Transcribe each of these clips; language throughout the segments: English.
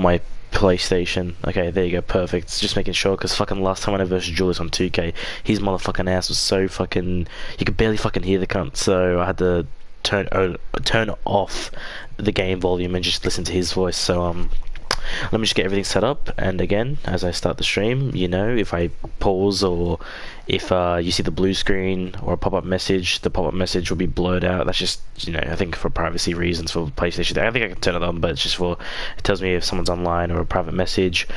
my PlayStation. Okay, there you go, perfect. Just making sure, because fucking last time I versus Julius on 2K, his motherfucking ass was so fucking... You could barely fucking hear the cunt, so I had to turn uh, turn off the game volume and just listen to his voice. So um, let me just get everything set up. And again, as I start the stream, you know, if I pause or if uh, you see the blue screen or a pop-up message, the pop-up message will be blurred out. That's just you know, I think for privacy reasons for PlayStation. I think I can turn it on, but it's just for it tells me if someone's online or a private message.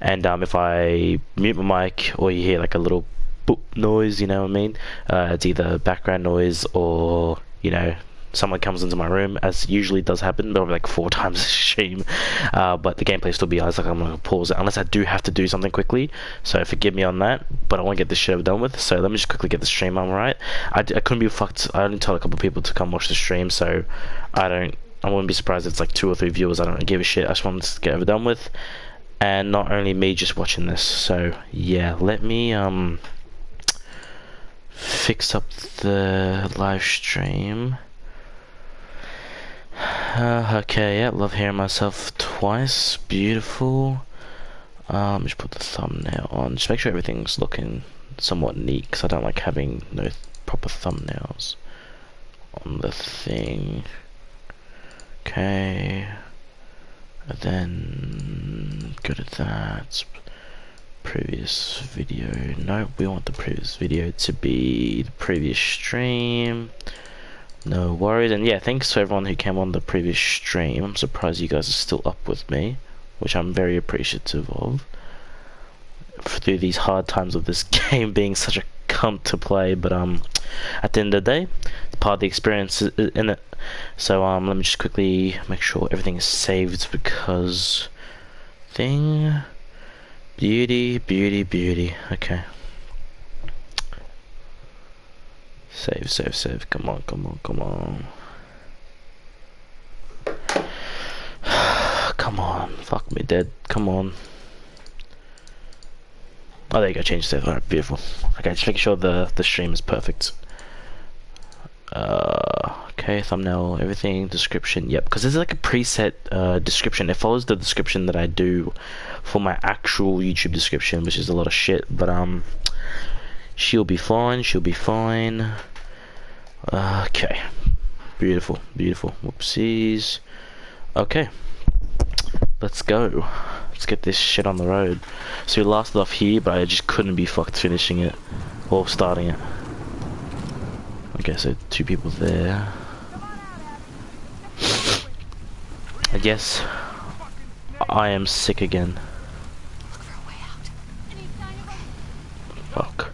And um, if I mute my mic or you hear like a little boop noise, you know what I mean? Uh, it's either background noise or you know someone comes into my room, as usually does happen, but like four times a stream. Uh, but the gameplay still be, was like, I'm gonna pause it unless I do have to do something quickly. So forgive me on that, but I want to get this show done with. So let me just quickly get the stream on right. I, I couldn't be fucked. I only told a couple people to come watch the stream, so I don't. I wouldn't be surprised if it's like two or three viewers. I don't give a shit. I just want to get it done with, and not only me just watching this. So yeah, let me um fix up the live stream. Uh, okay, yeah, love hearing myself twice. Beautiful. Um, just put the thumbnail on. Just make sure everything's looking somewhat neat, because I don't like having no proper thumbnails on the thing. Okay. And then go to that. Previous video. No, we want the previous video to be the previous stream. No worries, and yeah, thanks to everyone who came on the previous stream. I'm surprised you guys are still up with me, which I'm very appreciative of. Through these hard times of this game being such a cunt to play, but um, at the end of the day, it's part of the experience in it. So um, let me just quickly make sure everything is saved because thing, beauty, beauty, beauty. Okay. Save, save, save. Come on, come on, come on. come on. Fuck me dead. Come on. Oh, there you go. Change save. Alright, beautiful. Okay, just making sure the, the stream is perfect. Uh, okay, thumbnail, everything, description. Yep, because there's like a preset uh, description. It follows the description that I do for my actual YouTube description, which is a lot of shit. But um, She'll be fine, she'll be fine. Okay. Beautiful, beautiful. Whoopsies. Okay. Let's go. Let's get this shit on the road. So we lasted off here, but I just couldn't be fucked finishing it. Or starting it. Okay, so two people there. I guess I am sick again. Fuck.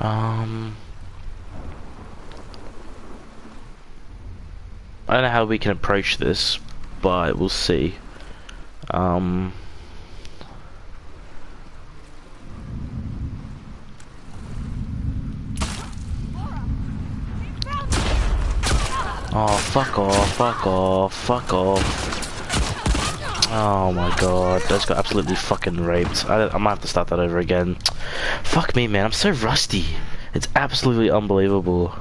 Um, I don't know how we can approach this, but we'll see. Um, Oh, fuck off, fuck off, fuck off. Oh my god, that's got absolutely fucking raped. I, I might have to start that over again. Fuck me, man. I'm so rusty. It's absolutely unbelievable.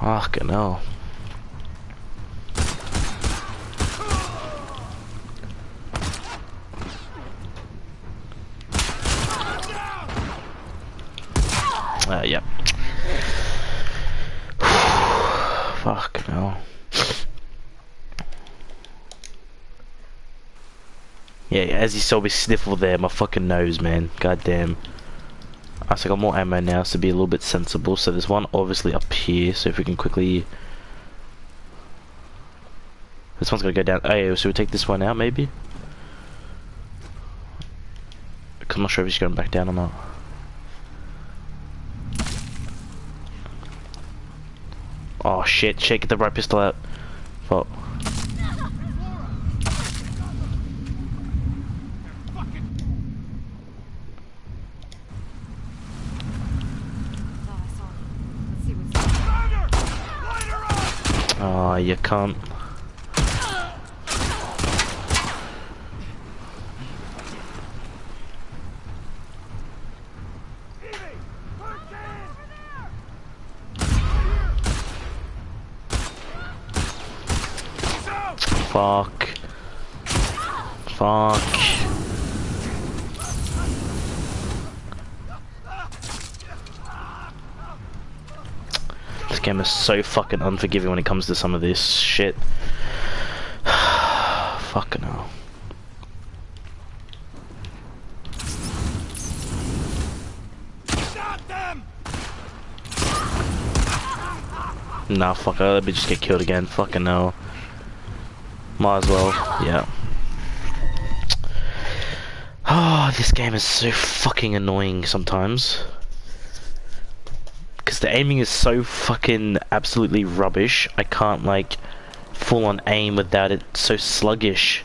Fucking hell. Uh, yep. Fuck no. Yeah, as you saw me sniffle there, my fucking nose, man. God damn. I got more ammo now, so be a little bit sensible. So there's one obviously up here, so if we can quickly... This one's gonna go down. Oh yeah, so we take this one out, maybe? I'm not sure if he's going back down or not. Oh shit, get the right pistol out. Fuck. You can't. Fuck. Fuck. This game is so fucking unforgiving when it comes to some of this shit. fucking hell. Nah, fuck, I'll let me just get killed again. Fucking hell. Might as well, yeah. Oh, this game is so fucking annoying sometimes. The aiming is so fucking absolutely rubbish, I can't like full on aim without it so sluggish.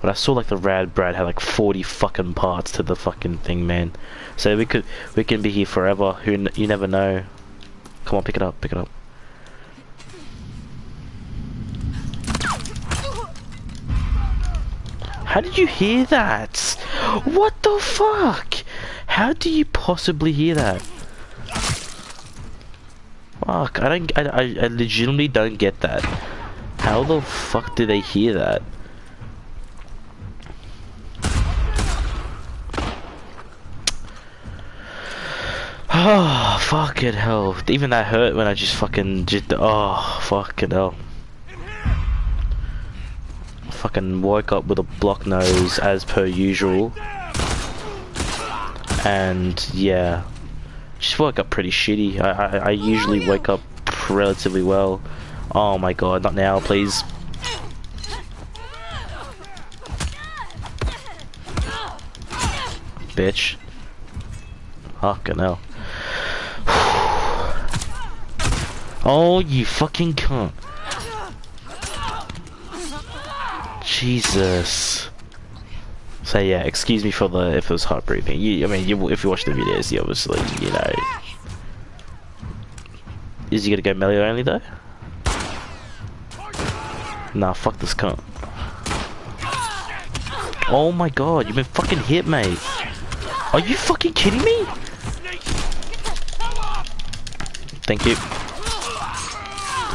But I saw like the Rad Brad had like 40 fucking parts to the fucking thing, man. So we could, we can be here forever. Who, you never know. Come on, pick it up, pick it up. How did you hear that? What the fuck? How do you possibly hear that? Fuck, I don't, I, I, I legitimately don't get that. How the fuck do they hear that? Oh, fucking hell. Even that hurt when I just fucking just, oh, fucking hell. Fucking woke up with a block nose as per usual. And, yeah. Just woke up pretty shitty. I, I, I usually wake up relatively well. Oh my god, not now, please. Bitch. Fucking hell. Oh, you fucking cunt. Jesus. So yeah, excuse me for the if it was heart breathing. You, I mean, you, if you watch the videos, you obviously, you know. Is he gonna go melee only though? Nah, fuck this cunt. Oh my god, you've been fucking hit, mate. Are you fucking kidding me? Thank you.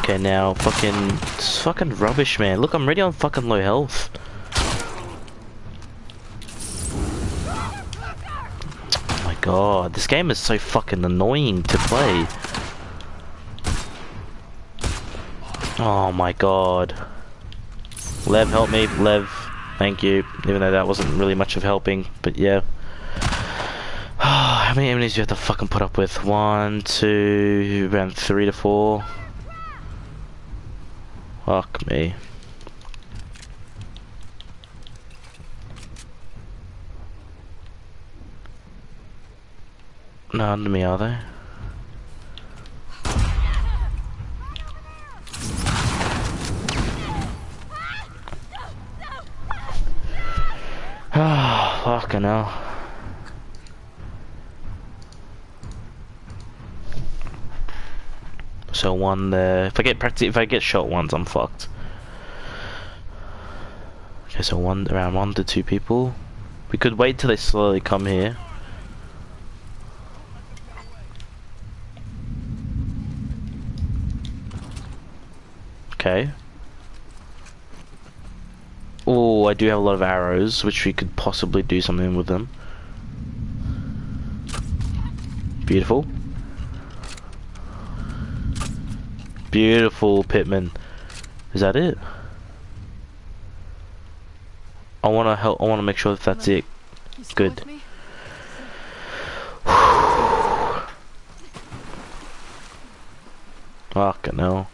Okay, now fucking it's fucking rubbish, man. Look, I'm already on fucking low health. Oh my god, this game is so fucking annoying to play. Oh my god. Lev, help me. Lev, thank you. Even though that wasn't really much of helping, but yeah. How many enemies do you have to fucking put up with? One, two, around three to four. Fuck me. No, under me, are they? Ah, fucking hell. So one there. If I get practice, if I get shot once, I'm fucked. Okay, so one around one to two people. We could wait till they slowly come here. Okay. Oh, I do have a lot of arrows, which we could possibly do something with them. Beautiful. Beautiful, Pittman. Is that it? I want to help. I want to make sure that that's it. Good. Fucking hell.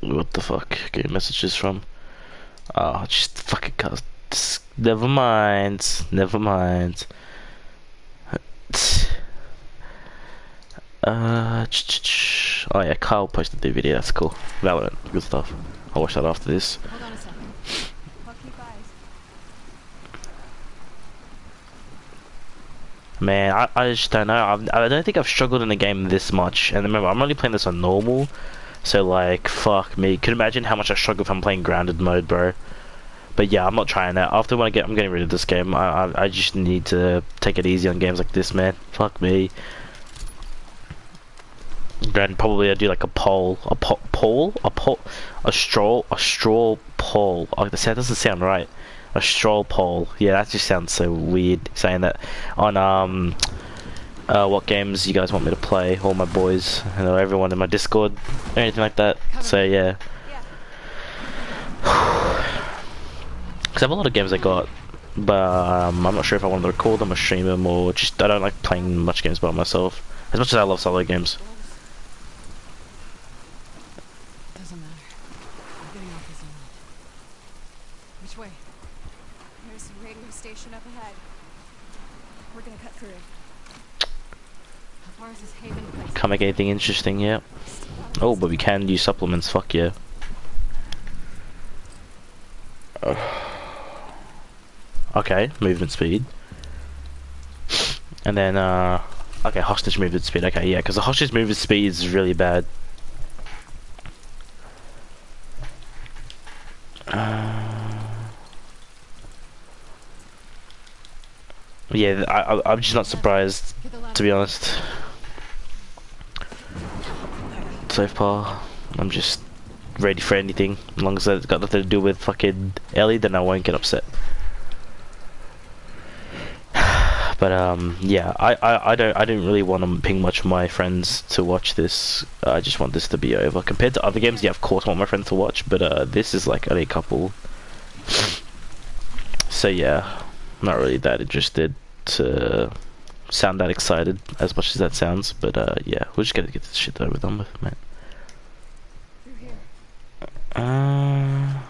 What the fuck? Getting messages from? Oh, just fucking cuz. Never mind. Never mind. Uh, oh yeah, Carl posted the video. That's cool. Valorant, good stuff. I'll watch that after this. Man, I, I just don't know. I've, I do not think I've struggled in a game this much. And remember, I'm only playing this on normal. So, like, fuck me. Could imagine how much I struggle if I'm playing grounded mode, bro. But yeah, I'm not trying that. After when I get, I'm getting rid of this game. I, I, I just need to take it easy on games like this, man. Fuck me. Then probably I do like a poll, a po poll, a poll, a straw, a straw poll. Oh, that doesn't sound right. A straw poll. Yeah, that just sounds so weird saying that on um. Uh, what games you guys want me to play? All my boys, you know, everyone in my Discord, anything like that. So yeah. Because I have a lot of games I got, but um, I'm not sure if I want to record them or stream them or just I don't like playing much games by myself. As much as I love solo games. Doesn't matter. I'm getting off this island. Which way? There's a radio station up ahead. We're gonna cut through. How far is this haven place? Can't make anything interesting yet. Oh, but we can use supplements. Fuck yeah. Okay, movement speed. And then, uh, okay, hostage movement speed. Okay, yeah, because the hostage movement speed is really bad. Uh, yeah, I, I'm just not surprised, to be honest. So far, I'm just ready for anything. As long as it's got nothing to do with fucking Ellie, then I won't get upset. But um, yeah, I, I, I don't I don't really want to ping much of my friends to watch this. I just want this to be over. Compared to other games, yeah, of course I want my friends to watch, but uh, this is like only a couple. So yeah, not really that interested to sound that excited as much as that sounds. But uh, yeah, we're just gonna get this shit over done with, man. Uh,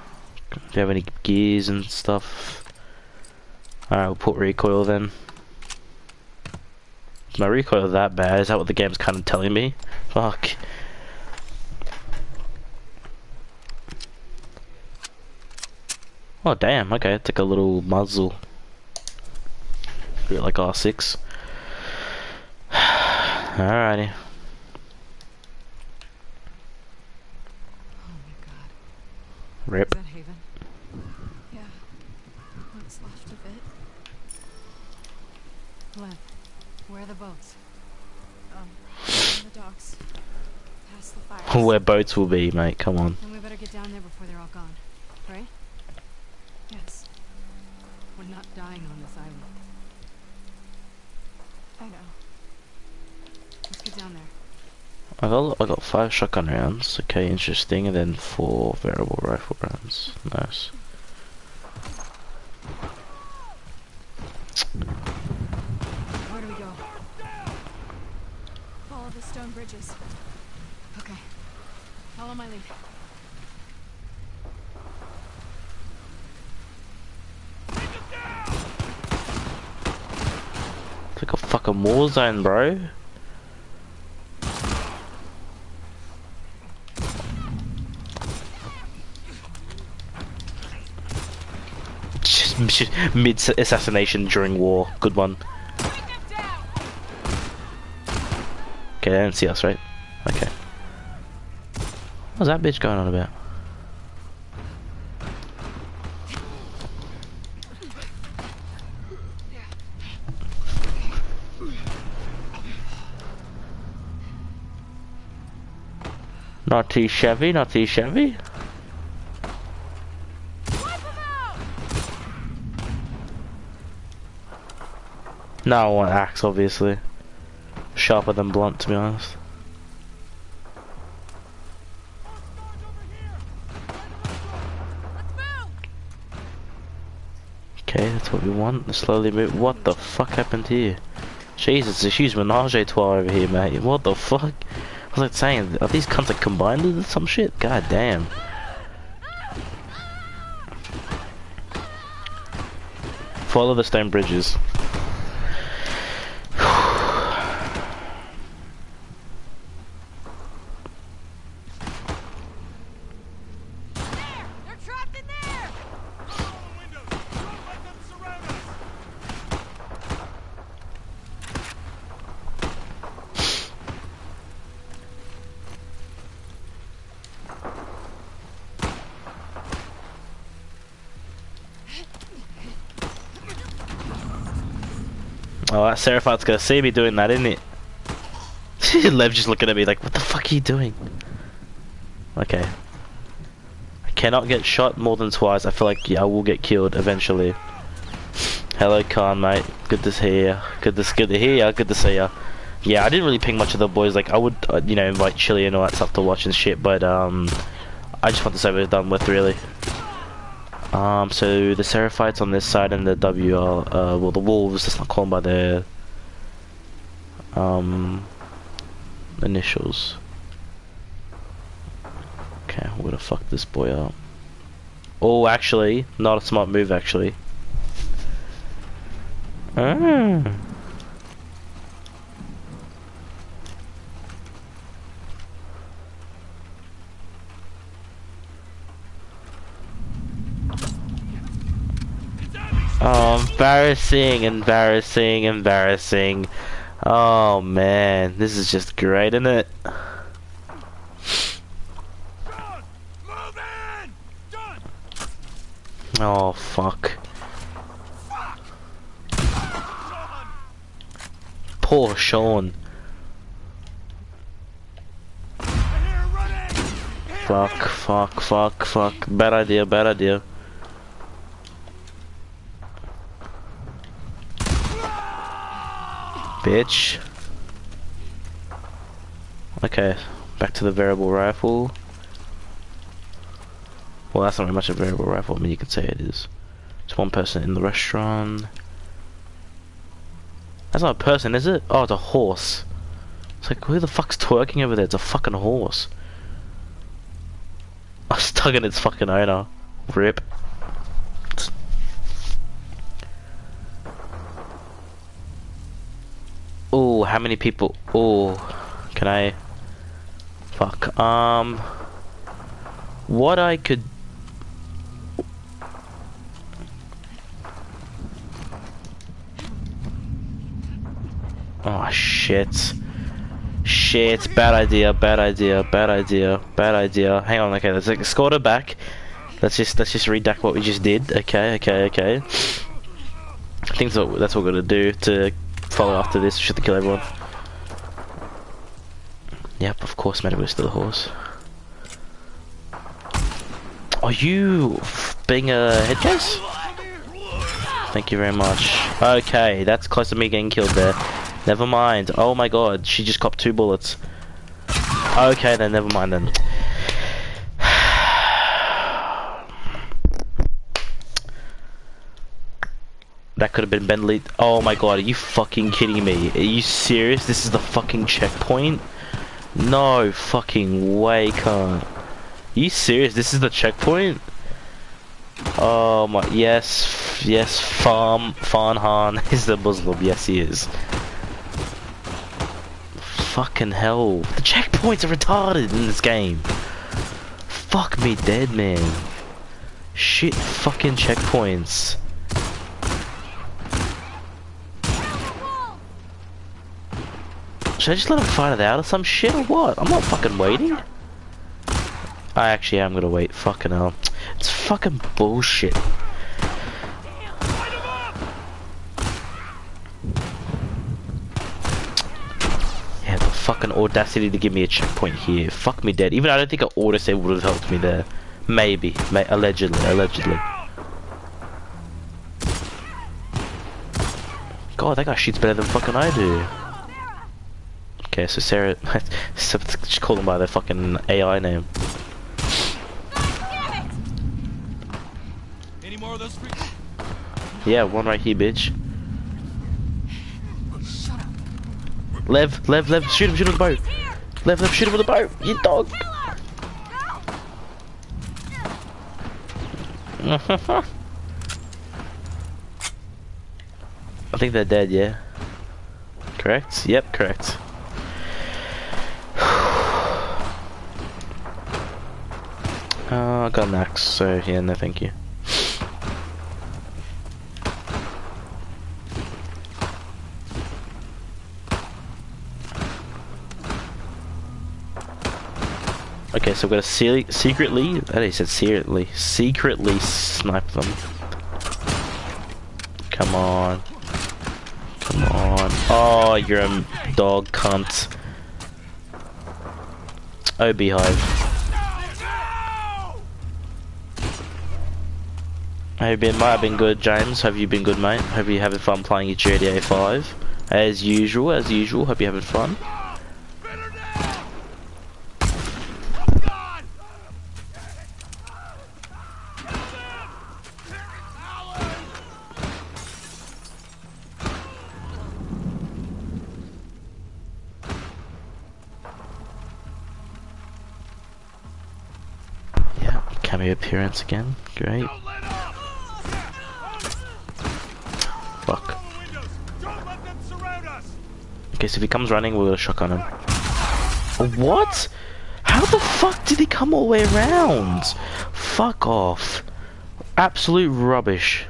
do you have any gears and stuff? Alright, we'll put recoil then. Is my recoil that bad? Is that what the game's kind of telling me? Fuck. Oh damn, okay, it's like a little muzzle. Bit like R6. Alrighty. Oh my god. Rip. Is that haven? Yeah. What's left of it? Glenn, where are the boats? Um, on the docks. Past the fire. Where boats will be, mate, come on. Then we better get down there before they're all gone. Right? Yes, We're not dying on this island. I know. Let's get down there. I got I got five shotgun rounds. Okay, interesting, and then four variable rifle rounds. Nice. Where do we go? Follow the stone bridges. Okay. Follow my lead. It's like a fucking war zone, bro. Mid assassination during war. Good one. Okay, they don't see us, right? Okay. What's that bitch going on about? Not too Chevy, not too Chevy. No, I want axe, obviously. Sharper than blunt, to be honest. Okay, that's what we want. Slowly move. What the fuck happened here? Jesus, it's a huge menage a trois over here, mate. What the fuck? I was like saying, are these cunts like combined with some shit? God damn. Follow the stone bridges. That Seraphite's gonna see me doing that, isn't it? Lev just looking at me like, what the fuck are you doing? Okay. I cannot get shot more than twice. I feel like yeah, I will get killed eventually. Hello, Khan, mate. Good to see ya. Good to good to hear ya. Good to see ya. Yeah, I didn't really ping much of the boys. Like, I would, uh, you know, invite Chili and all that stuff to watch and shit, but um, I just want this over done with, really. Um, so the Seraphites on this side and the W uh, well, the Wolves. Let's not call them by their um initials. Okay, I'm gonna fuck this boy up. Oh, actually, not a smart move, actually. Ah. Oh, embarrassing, embarrassing, embarrassing. Oh man, this is just great, isn't it? Oh fuck. Poor Sean. Fuck, fuck, fuck, fuck. Bad idea, bad idea. Bitch. Okay, back to the variable rifle. Well, that's not very much a variable rifle. I mean, you could say it is. It's one person in the restaurant. That's not a person, is it? Oh, it's a horse. It's like, who the fuck's twerking over there? It's a fucking horse. I'm stuck in its fucking owner. Rip. Oh, how many people? Oh, can I? Fuck. Um, what I could. Oh shit. Shit, bad idea, bad idea, bad idea, bad idea. Hang on, okay, let's escort her back. Let's just let's just redact what we just did. Okay, okay, okay. I think that's what, that's what we're gonna do to follow after this. Should kill everyone. Yep, of course, Meadow to the horse. Are you being a head case? Thank you very much. Okay, that's close to me getting killed there. Never mind. Oh my god, she just copped two bullets. Okay then, never mind then. That could have been Bentley. Oh my god, are you fucking kidding me? Are you serious? This is the fucking checkpoint? No fucking way, cunt. Are you serious? This is the checkpoint? Oh my, yes, yes, Farm, Farnhan is the Muslim. Yes, he is. Fucking hell. The checkpoints are retarded in this game. Fuck me dead, man. Shit fucking checkpoints. Should I just let him fight it out or some shit or what? I'm not fucking waiting. I actually am gonna wait. Fucking hell. It's fucking bullshit. Yeah, the fucking audacity to give me a checkpoint here. Fuck me dead. Even I don't think an autosave would have helped me there. Maybe. May allegedly. Allegedly. God, that guy shoots better than fucking I do. Okay, so Sarah, just call them by their fucking AI name. Any more of those freaks? Yeah, one right here, bitch. Lev, Lev, Lev, shoot him, shoot him with the bow. Lev, Lev, shoot him with the bow. You dog. I think they're dead, yeah. Correct? Yep, correct. I got an so yeah, no thank you. Okay, so we're gonna se secretly, that he said secretly, secretly snipe them. Come on. Come Come on. Oh, you're a dog cunt. Oh, beehive. Have you been, might have been good, James. Have you been good, mate? Hope you're having fun playing your GTA 5. As usual, as usual. Hope you're having fun. Yeah, cameo appearance again. Great. Don't let up! Fuck. All the windows! Don't let them surround us! Okay, so if he comes running, we're gonna shotgun him. What? How the fuck did he come all the way around? Fuck off. Absolute rubbish.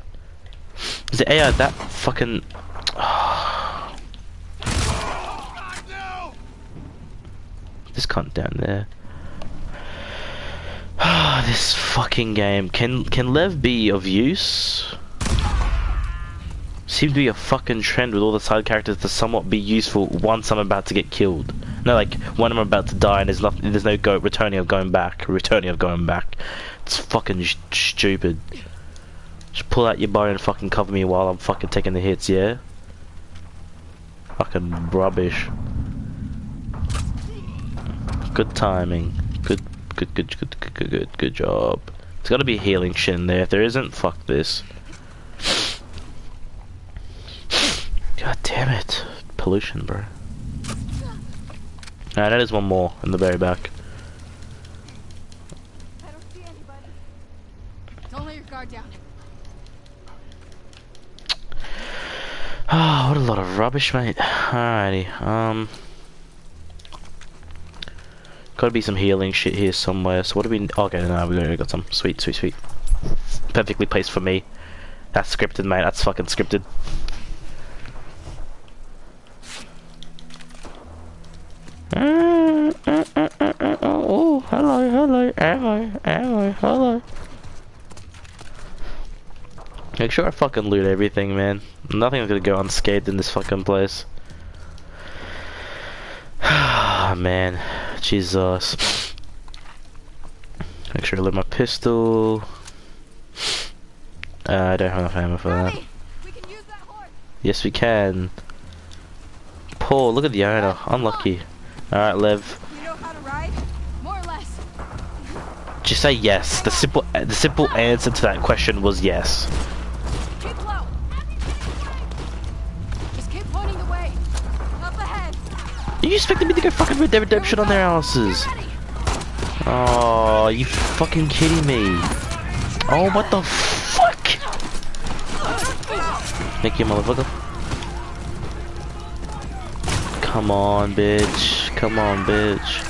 Is it AI that fucking... This cunt down there. this fucking game. Can can Lev be of use? Seems to be a fucking trend with all the side characters to somewhat be useful once I'm about to get killed. No, like when I'm about to die and there's nothing, there's no go returning of going back, returning of going back. It's fucking stupid. Just pull out your bow and fucking cover me while I'm fucking taking the hits, yeah? Fucking rubbish. Good timing. Good, good, good, good, good, good, good, good job. There's got to be healing shit in there. If there isn't, fuck this. God damn it. Pollution, bro. Alright, that is one more in the very back. I don't see anybody. Don't let your guard down. Ah, what a lot of rubbish, mate. Alrighty, um... Gotta be some healing shit here somewhere. So what do we... Okay, no, we already got some. Sweet, sweet, sweet. Perfectly placed for me. That's scripted, mate. That's fucking scripted. Oh, hello, hello, ammo, ammo, hello. Make sure I fucking loot everything, man. Nothing's gonna go unscathed in this fucking place. Ah, man. Jesus. Make sure I load my pistol. Uh, I don't have enough ammo for that. We that. Yes, we can. Paul, look at the owner. Unlucky. Alright, Lev. You know how to ride? More or less. Just say yes. The simple, the simple answer to that question was yes. Dead Redemption on their asses? Oh, you fucking kidding me? Oh, what the fuck? Thank you motherfucker. Come on, bitch. Come on, bitch.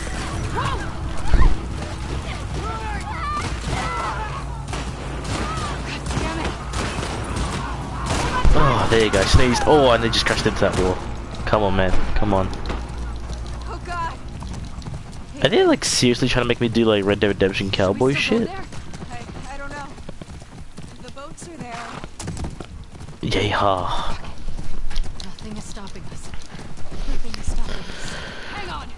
Oh, there you go. Sneezed. Oh, and they just crashed into that wall. Come on, man. Come on. Are they like seriously trying to make me do like Red Dead Redemption cowboy shit? I, I don't know. The boats are there. Yeehaw. Nothing is stopping us. Nothing is stopping us. Hang on.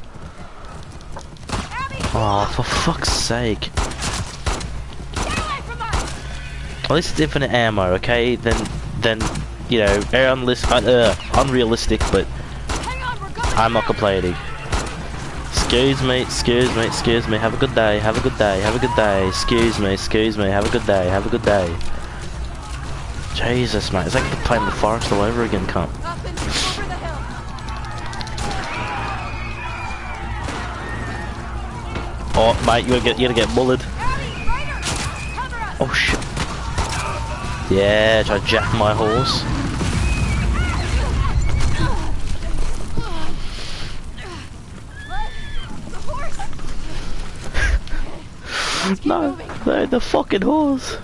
Abby, Oh, for fuck's sake. get away from us. At least it's infinite ammo, okay? Then, then, you know, unlis- uh, unrealistic, but Hang on. I'm not complaining. Excuse me, excuse me, excuse me. Have a good day, have a good day, have a good day. Excuse me, excuse me. Have a good day, have a good day. Jesus, mate. It's like playing the forest all over again, cunt. Oh, mate, you gotta get, you gotta get us. Oh, shit. Yeah, try to jack my horse. Let the horse. Keep No, moving. no, the fucking horse.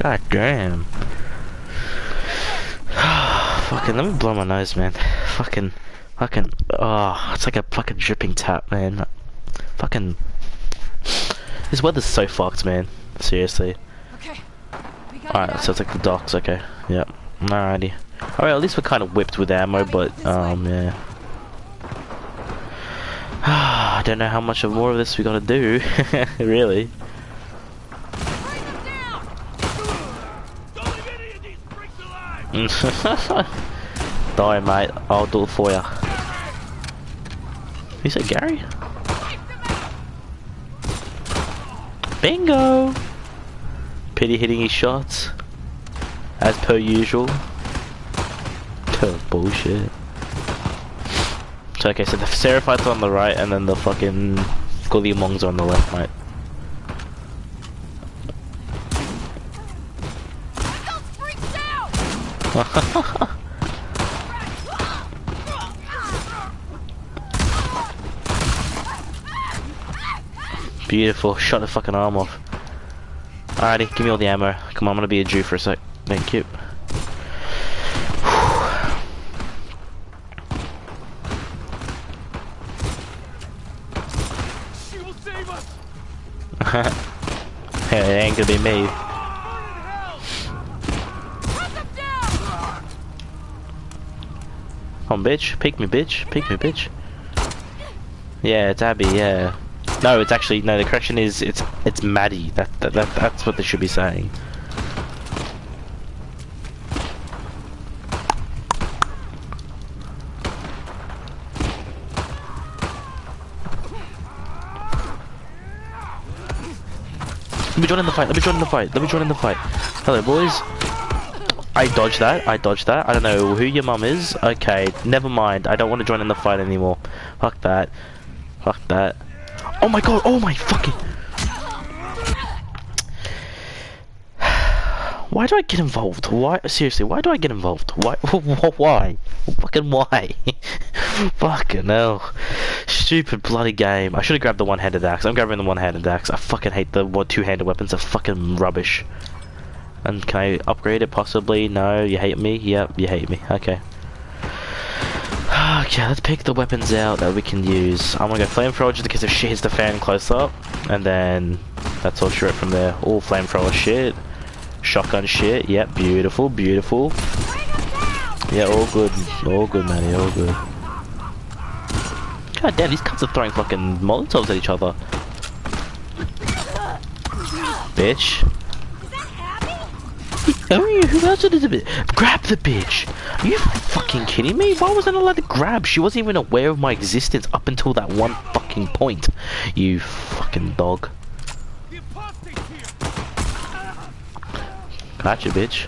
God damn. fucking, let me blow my nose, man. Fucking, fucking, oh, it's like a fucking dripping tap, man. Fucking, this weather's so fucked, man. Seriously. Okay. Alright, you so it's like the docks, okay. Yep. Alrighty. Alright, at least we're kind of whipped with ammo, but, um, yeah. I don't know how much of more of this we gotta do, really. Die, mate. I'll do it for ya. You say Gary? Bingo! Pity hitting his shots. As per usual. Tuh, Bullshit. So, okay, so the Seraphites are on the right and then the fucking Gullimongs on the left, mate. Beautiful. Shot the fucking arm off. Alrighty, give me all the ammo. Come on, I'm gonna be a Jew for a sec. Thank you. it ain't gonna be me. Come on, bitch. Pick me, bitch. Pick me, bitch. Yeah, it's Abby, yeah. No, it's actually, no, the correction is, it's it's Maddie. That, that, that That's what they should be saying. Join in the fight. Let me join in the fight. Let me join in the fight. Hello, boys. I dodged that. I dodged that. I don't know who your mum is. Okay, never mind. I don't want to join in the fight anymore. Fuck that. Fuck that. Oh my god. Oh my fucking. Why do I get involved? Why? Seriously, why do I get involved? Why? Why? Fucking why? fucking hell. Stupid bloody game. I should have grabbed the one-handed axe. I'm grabbing the one-handed axe. I fucking hate the two-handed weapons. They're fucking rubbish. And can I upgrade it possibly? No, you hate me? Yep, you hate me. Okay. Okay, let's pick the weapons out that we can use. I'm gonna go flamethrower just in case if shit hits the fan close up. And then that's all straight from there. All flamethrower shit. Shotgun shit. Yep, beautiful, beautiful. Yeah, all good. All good, Manny, all good. God damn, these cunts are throwing fucking molotovs at each other. Bitch. Oh, yeah, who else is it? Grab the bitch! Are you fucking kidding me? Why wasn't I allowed to grab? She wasn't even aware of my existence up until that one fucking point. You fucking dog. The apostate's here! Gotcha, bitch.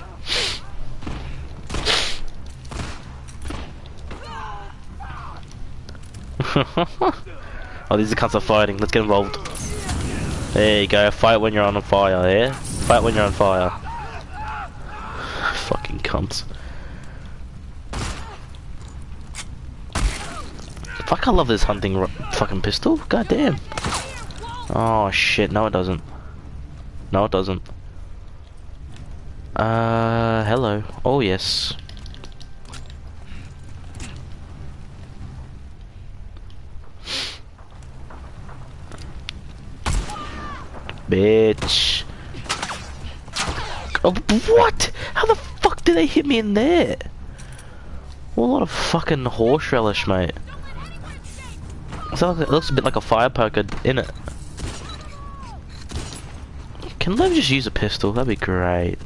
oh, these are cunts are fighting. Let's get involved. There you go. Fight when you're on fire, yeah? Fight when you're on fire. Fucking cunts. Fuck, I love this hunting fucking pistol. God damn. Oh shit, no it doesn't. No it doesn't. Uh, hello. Oh yes. Bitch. Oh, what? How the fuck did they hit me in there? What a lot of fucking horse relish, mate. So it looks a bit like a fire poker in it. Can Lev just use a pistol? That'd be great.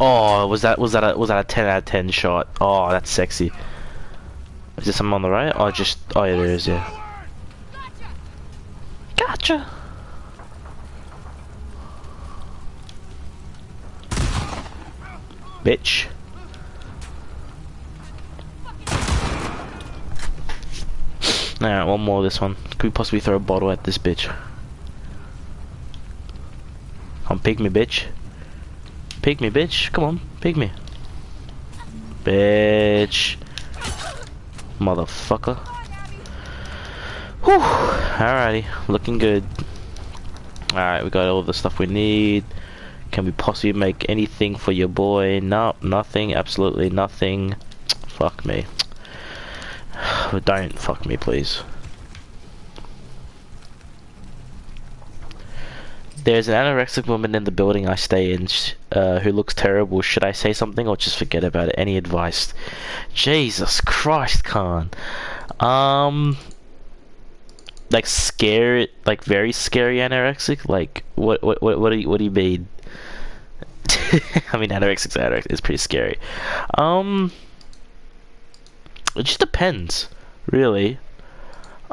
Oh, was that was that a was that a ten out of ten shot? Oh, that's sexy. Is there someone on the right? Oh, just oh yeah, there is. Yeah. Gotcha. Bitch. Alright, one more of this one. Could we possibly throw a bottle at this bitch? Come pick me, bitch. Pick me, bitch. Come on, pick me. Bitch. Motherfucker. Whew. Alrighty, looking good. Alright, we got all the stuff we need. Can we possibly make anything for your boy? No, nothing. Absolutely nothing. Fuck me. don't fuck me, please. There's an anorexic woman in the building I stay in uh, who looks terrible. Should I say something or just forget about it? Any advice? Jesus Christ, Khan. Um, like scary, like very scary anorexic. Like what? What? What? What do you? What do you mean? I mean, anorexic anorexic is pretty scary. Um, it just depends, really.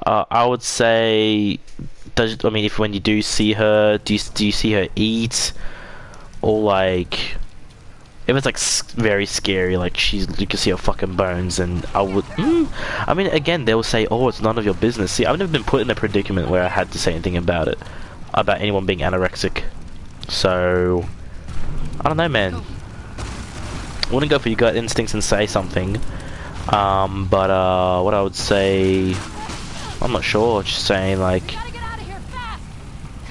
Uh, I would say, does I mean if when you do see her, do you do you see her eat, or like, if it's like very scary, like she's you can see her fucking bones, and I would. Mm, I mean, again, they will say, "Oh, it's none of your business." See, I've never been put in a predicament where I had to say anything about it, about anyone being anorexic. So, I don't know, man. I Wouldn't go for your gut instincts and say something. Um, but uh, what I would say, I'm not sure. Just saying, like, Gotta get out of here fast!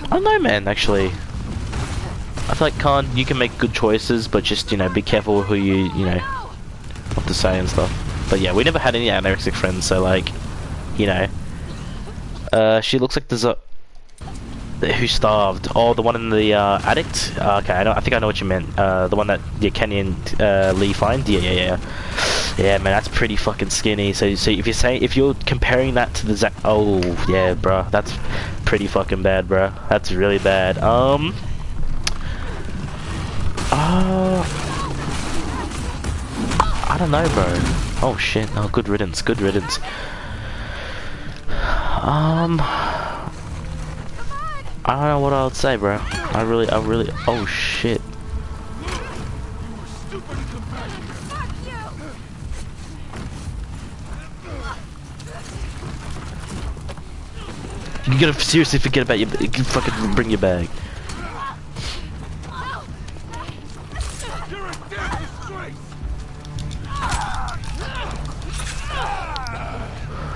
I don't know, man. Actually, I feel like Khan, you can make good choices, but just you know, be careful who you you know what to say and stuff. But yeah, we never had any anorexic friends, so like, you know, uh, she looks like there's a who starved. Oh, the one in the uh, addict. Uh, okay, I, know, I think I know what you meant. Uh, the one that yeah, Kenny and uh, Lee find. Yeah, yeah, yeah. Yeah, man, that's pretty fucking skinny. So, so if you're saying if you're comparing that to the Zac, oh yeah, bro, that's pretty fucking bad, bro. That's really bad. Um. Uh, I don't know, bro. Oh shit! No, good riddance. Good riddance. Um. I don't know what I would say, bro. I really, I really. Oh shit. You! Gotta seriously forget about your. You fucking bring your bag.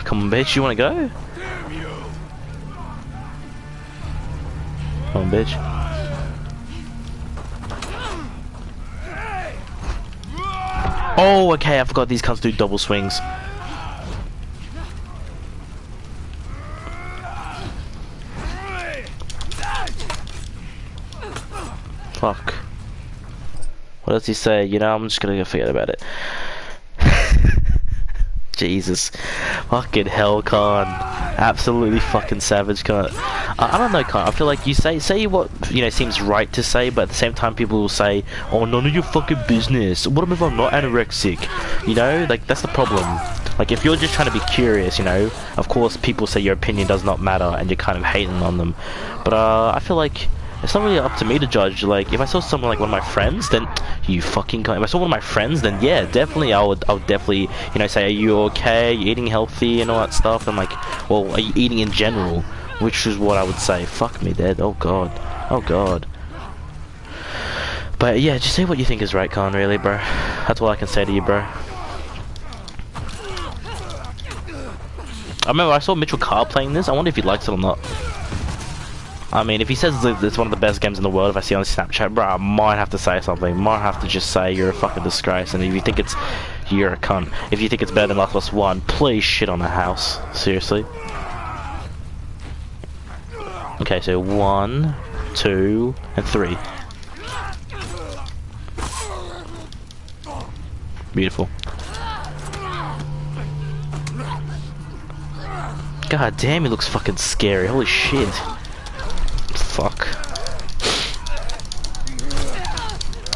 Come on, bitch. You wanna go? Bitch. Oh, okay. I forgot these cunts do double swings. Fuck. What does he say? You know, I'm just gonna forget about it. Jesus. Fucking hell, Khan. Absolutely fucking savage, Khan. I, I don't know, Khan. I feel like you say say what you know seems right to say, but at the same time, people will say, "Oh, none of your fucking business." What if I'm not anorexic? You know, like that's the problem. Like if you're just trying to be curious, you know, of course people say your opinion does not matter, and you're kind of hating on them. But uh, I feel like it's not really up to me to judge. Like, if I saw someone like one of my friends, then you fucking. Can't. If I saw one of my friends, then yeah, definitely, I would. I would definitely, you know, say, "Are you okay? Are you eating healthy and all that stuff?" And like, well, are you eating in general? Which is what I would say. Fuck me, dead. Oh god. Oh god. But yeah, just say what you think is right, Khan. Really, bro. That's all I can say to you, bro. I remember I saw Mitchell Carr playing this. I wonder if he likes it or not. I mean, if he says it's one of the best games in the world, if I see on Snapchat, bro, I might have to say something. Might have to just say you're a fucking disgrace. And if you think it's, you're a cunt. If you think it's better than Last of Us One, please shit on the house. Seriously. Okay, so one, two, and three. Beautiful. God damn, he looks fucking scary. Holy shit. Fuck.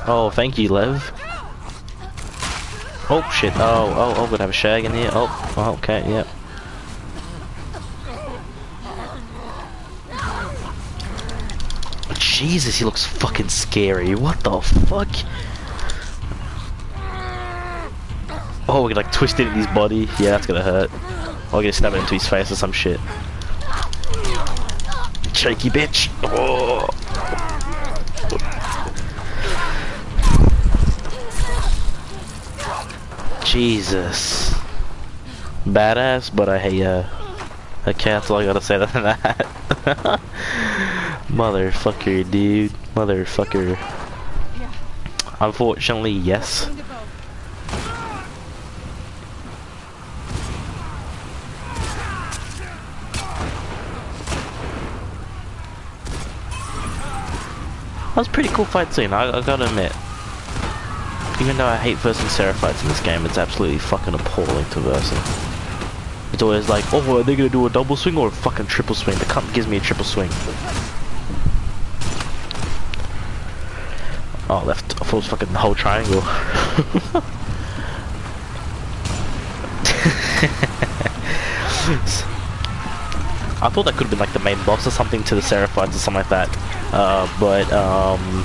Oh, thank you, Lev. Oh shit. Oh, oh, oh, we have a shag in here. Oh, oh okay, yep. Jesus, he looks fucking scary. What the fuck? Oh, we're gonna like twisted in his body. Yeah, that's gonna hurt. Or we're gonna stab it into his face or some shit. Shaky bitch. Oh. Jesus. Badass, but I hate ya. Okay, that's all I gotta say that. Motherfucker, dude. Motherfucker. Unfortunately, yes. That was a pretty cool fight scene, I, I, gotta admit. Even though I hate versing Seraphites in this game, it's absolutely fucking appalling to versus. It's always like, oh, are they gonna do a double swing or a fucking triple swing? The cunt gives me a triple swing. Oh, left. I thought it was fucking the whole triangle. I thought that could have been like the main boss or something to the Seraphites or something like that. Uh, but, um...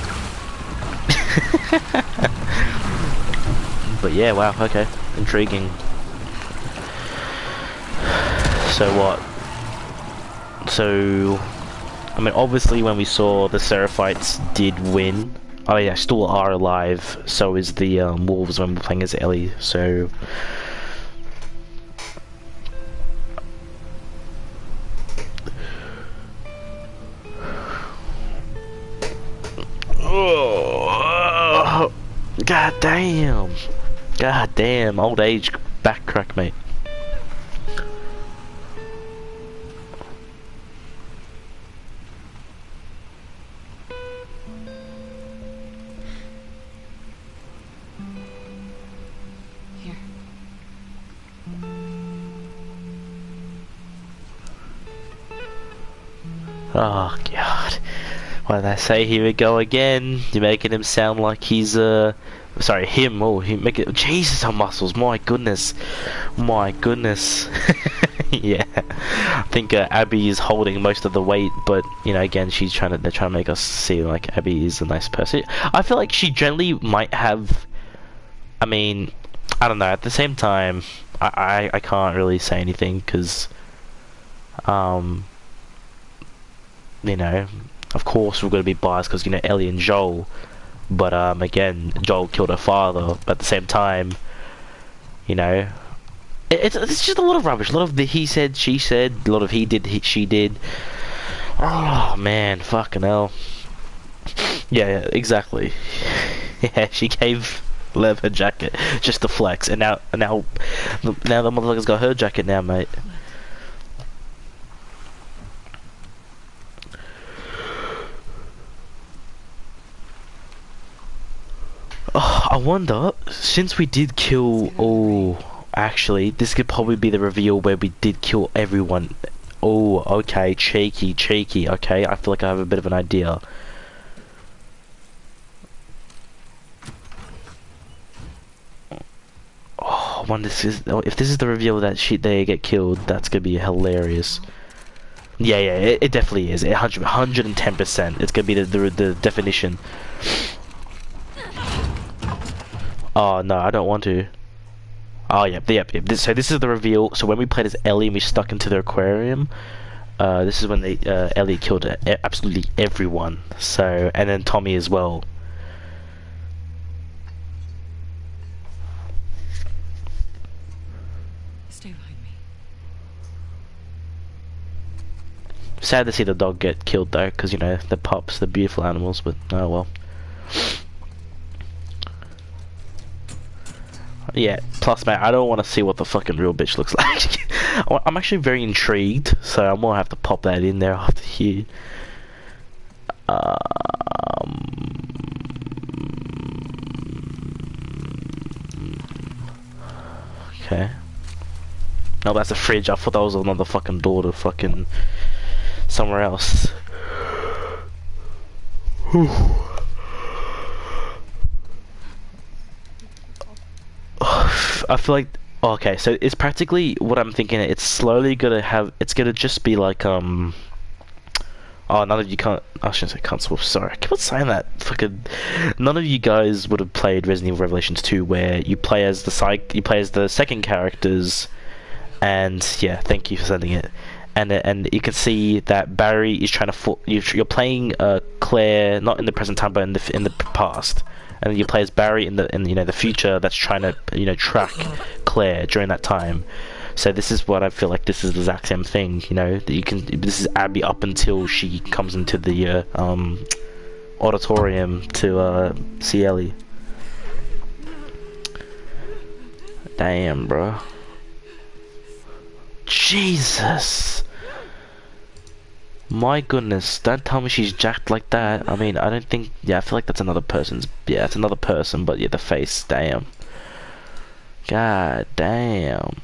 but yeah, wow, okay. Intriguing. So what? So... I mean, obviously when we saw the Seraphites did win, oh yeah, still are alive, so is the um, Wolves when we're playing as Ellie, so... Oh, God damn. God damn, old age back crack, mate. Oh god. Did I say? Here we go again. You're making him sound like he's uh sorry, him, oh he make it Jesus her muscles, my goodness. My goodness. yeah. I think uh, Abby is holding most of the weight, but you know, again she's trying to they're trying to make us see like Abby is a nice person. I feel like she generally might have I mean, I don't know, at the same time I I, I can't really say anything because um you know, of course we're going to be biased because you know Ellie and Joel, but um, again, Joel killed her father. But at the same time, you know, it, it's it's just a lot of rubbish. A lot of the he said, she said. A lot of he did, he, she did. Oh man, fucking hell. Yeah, yeah exactly. yeah, she gave Lev her jacket just to flex, and now now now the motherfucker's got her jacket now, mate. Oh, I wonder, since we did kill oh actually this could probably be the reveal where we did kill everyone. Oh, okay, cheeky, cheeky, okay, I feel like I have a bit of an idea. Oh, I wonder this is if this is the reveal that she they get killed, that's gonna be hilarious. Yeah, yeah, it, it definitely is. 100, 110%. It's gonna be the, the, the definition. Oh no, I don't want to. Oh yep, yep, yep. This, so this is the reveal. So when we played as Ellie and we stuck into the aquarium, uh, this is when they uh, Ellie killed absolutely everyone. So and then Tommy as well. Stay behind me. Sad to see the dog get killed though, because you know the pups, the beautiful animals. But oh well. Yeah, plus, mate, I don't want to see what the fucking real bitch looks like. I'm actually very intrigued, so I'm gonna have to pop that in there after here. Um, okay. No, that's a fridge. I thought that was another fucking door to fucking somewhere else. I feel like okay, so it's practically what I'm thinking. It's slowly gonna have. It's gonna just be like um. Oh, none of you can't. I shouldn't say can't swap. Sorry, I keep on saying that. Fucking. None of you guys would have played Resident Evil Revelations 2, where you play as the psych. You play as the second characters, and yeah, thank you for sending it. And and you can see that Barry is trying to. Fo- you're playing uh, Claire not in the present time, but in the in the past and you play as Barry in the in you know the future that's trying to you know track Claire during that time. So this is what I feel like. This is the exact same thing. You know that you can. This is Abby up until she comes into the uh, um, auditorium to uh, see Ellie. Damn, bro. Jesus. My goodness, don't tell me she's jacked like that. I mean, I don't think. Yeah, I feel like that's another person's. Yeah, it's another person, but yeah, the face. Damn. God damn.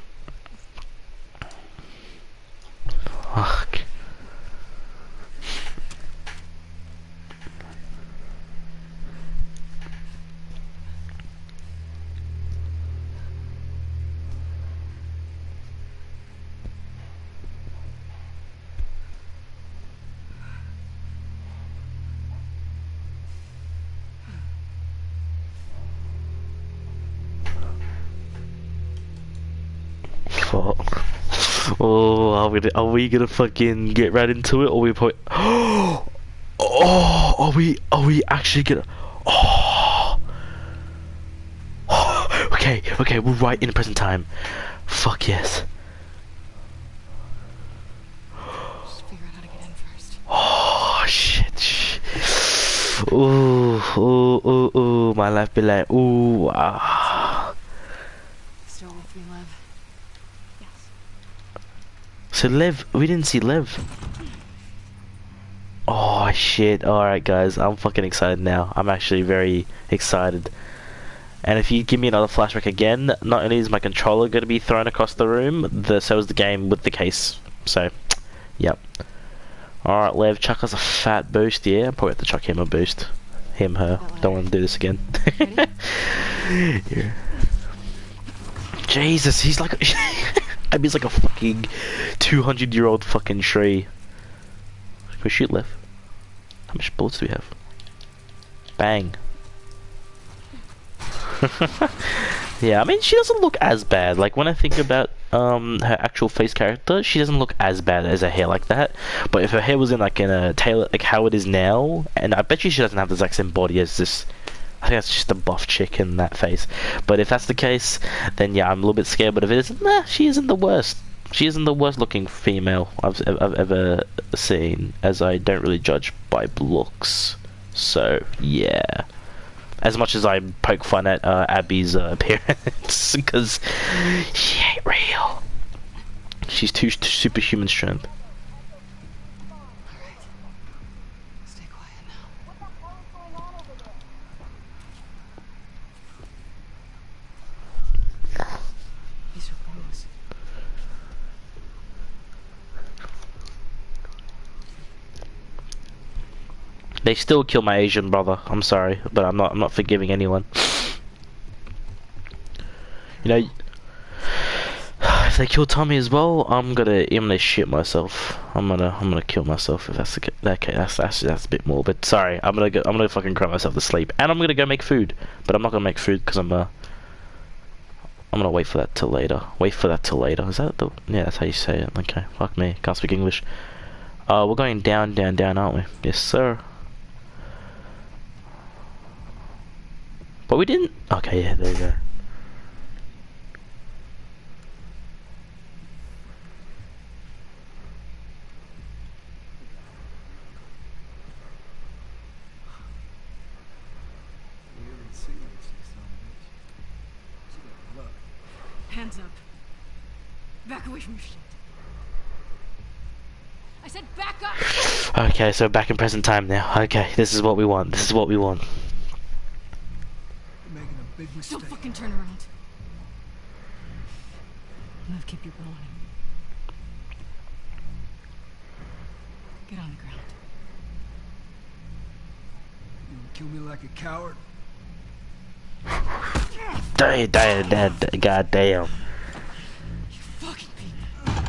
Fuck. Fuck. Oh, are we, are we gonna fucking get right into it, or we probably... Oh, are we, are we actually gonna... Oh. Okay, okay, we're right in the present time. Fuck yes. Just figure out how to get in first. Oh shit. sh- Ooh, ooh, ooh, ooh, my life be like, ooh, ah. Still with me, Lev? Yes. So Liv, we didn't see Liv. Oh shit! All right, guys, I'm fucking excited now. I'm actually very excited. And if you give me another flashback again, not only is my controller going to be thrown across the room, the so is the game with the case. So, yep. All right, Lev, chuck us a fat boost. Yeah, probably have to chuck him a boost. Him, her. Oh, Don't want to do this again. Yeah. Jesus, he's like, I mean, he's like a fucking 200 year old fucking tree. We shoot left? How much bullets do we have? Bang. yeah, I mean, she doesn't look as bad. Like, when I think about um her actual face character, she doesn't look as bad as her hair like that. But if her hair was in, like, in a tailor, like how it is now, and I bet you she doesn't have the exact same body as this I think that's just a buff chick in that face. But if that's the case, then yeah, I'm a little bit scared. But if it isn't, nah, she isn't the worst. She isn't the worst looking female I've, I've ever seen, as I don't really judge by looks. So, yeah. As much as I poke fun at uh, Abby's uh, appearance, because she ain't real. She's too superhuman strength. Alright. Stay quiet now. These are bombs. They still kill my Asian brother. I'm sorry, but I'm not. I'm not forgiving anyone. You know, if they kill Tommy as well, I'm gonna. I'm gonna shit myself. I'm gonna. I'm gonna kill myself if that's the case. That's that's that's a bit more. But sorry, I'm gonna go. I'm gonna fucking cry myself to sleep, and I'm gonna go make food. But I'm not gonna make food because I'm uh. I'm gonna wait for that till later. Wait for that till later. Is that the? Yeah, that's how you say it. Okay, fuck me. Can't speak English. Uh, we're going down, down, down, aren't we? Yes, sir. But we didn't. Okay, yeah, there you go. Hands up. Back away from your shit. I said back up! Okay, so back in present time now. Okay, this is what we want. This is what we want. You're making a big mistake. Don't fucking turn around. Lev, keep your bow on him. Get on the ground. You gonna kill me like a coward? Damn, damn, damn, damn, god damn. Fucking people.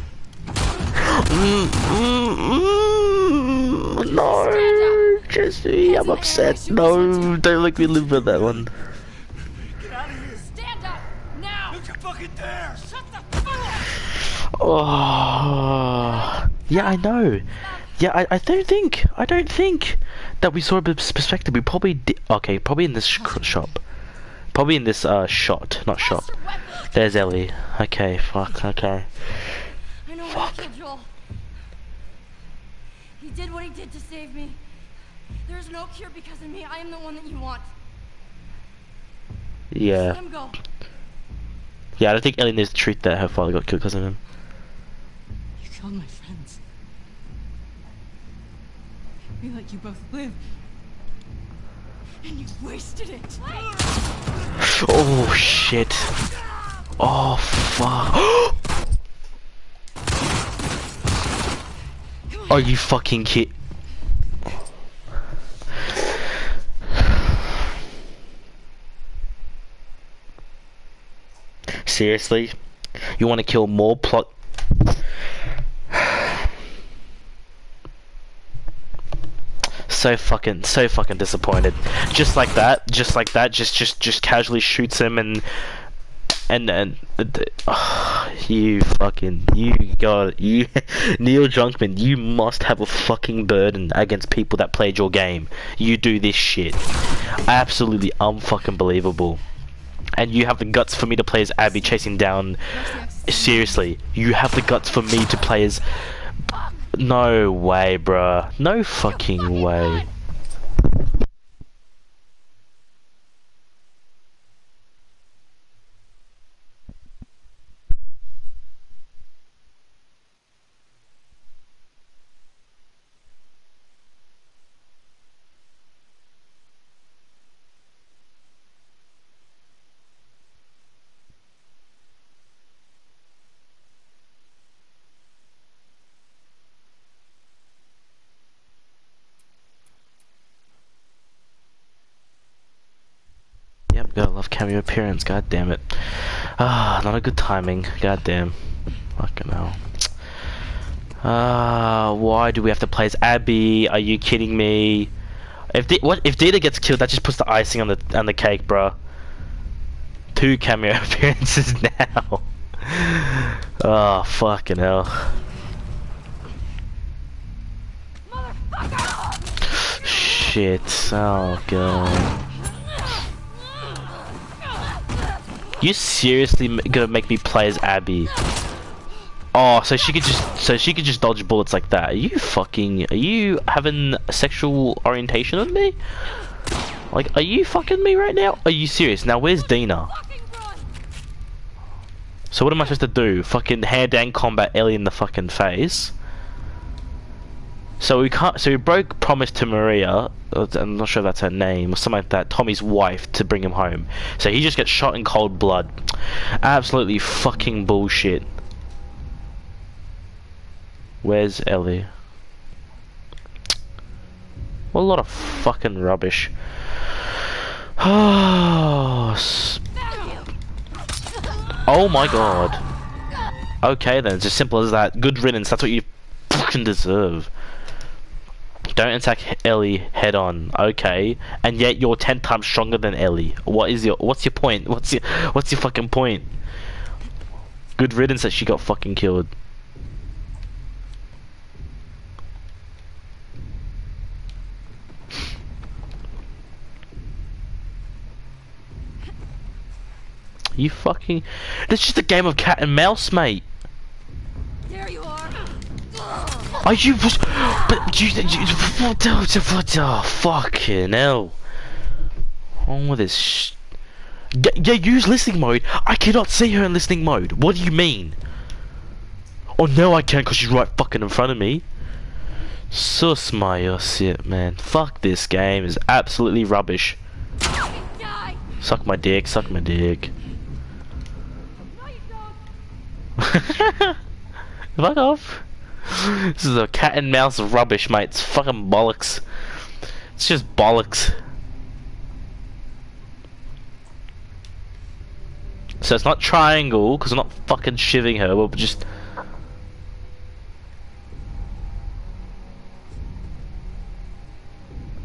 Mm, mm, mm, no, Jesse, I'm upset. No, don't make me live with that one. Fucking dare! Shut the fuck up! Oh, yeah, I know. Yeah, I, I don't think, I don't think that we saw a perspective. We probably did. Okay, probably in this sh shop. Probably in this uh shot, not shop. There's Ellie. Okay, fuck. Okay. I know you killed Joel. He did what he did to save me. There is no cure because of me. I am the one that you want. Let Yeah. Yeah, I don't think Ellie knows the truth that her father got killed because of him. You killed my friends. We let you both live. And you wasted it. Oh shit. Oh fuck. Are you fucking kid? Seriously? You want to kill more plot? so fucking so fucking disappointed. Just like that, just like that, just just just casually shoots him and and and uh, you fucking you got you Neil Druckmann, you must have a fucking burden against people that played your game. You do this shit. Absolutely unfucking believable. And you have the guts for me to play as Abby chasing down seriously, you have the guts for me to play as no way, bruh. No fucking way. Cameo appearance, god damn it. Ah, not a good timing, god damn. Fucking hell. Ah, why do we have to play as Abby? Are you kidding me? If D what if Dina gets killed, that just puts the icing on the on the cake, bruh. Two cameo appearances now. oh, fucking hell. Shit. Oh god. You seriously gonna make me play as Abby? Oh, so she could just so she could just dodge bullets like that. Are you fucking are you having sexual orientation with me? Like, are you fucking me right now? Are you serious? Now where's Dina? So what am I supposed to do? Fucking hand down combat Ellie in the fucking face? So we can't. So we broke promise to Maria. uh, I'm not sure if that's her name or something like that. Tommy's wife to bring him home. So he just gets shot in cold blood. Absolutely fucking bullshit. Where's Ellie? What a lot of fucking rubbish. Oh, oh my god. Okay then, it's as simple as that. Good riddance, that's what you fucking deserve. Don't attack Ellie head on, okay? And yet you're ten times stronger than Ellie. What is your what's your point? What's your what's your fucking point? Good riddance that she got fucking killed. You fucking It's just a game of cat and mouse, mate. There you are. You? But you, you what the, what fucking hell? On with this. Sh yeah, yeah, use listening mode. I cannot see her in listening mode. What do you mean? Oh no, I can because she's right fucking in front of me. Sus my shit, man. Fuck this game. is absolutely rubbish. Suck my dick. Suck my dick. Fuck off. This is a cat and mouse rubbish, mate. It's fucking bollocks. It's just bollocks. So it's not triangle, because I'm not fucking shivving her, we're just...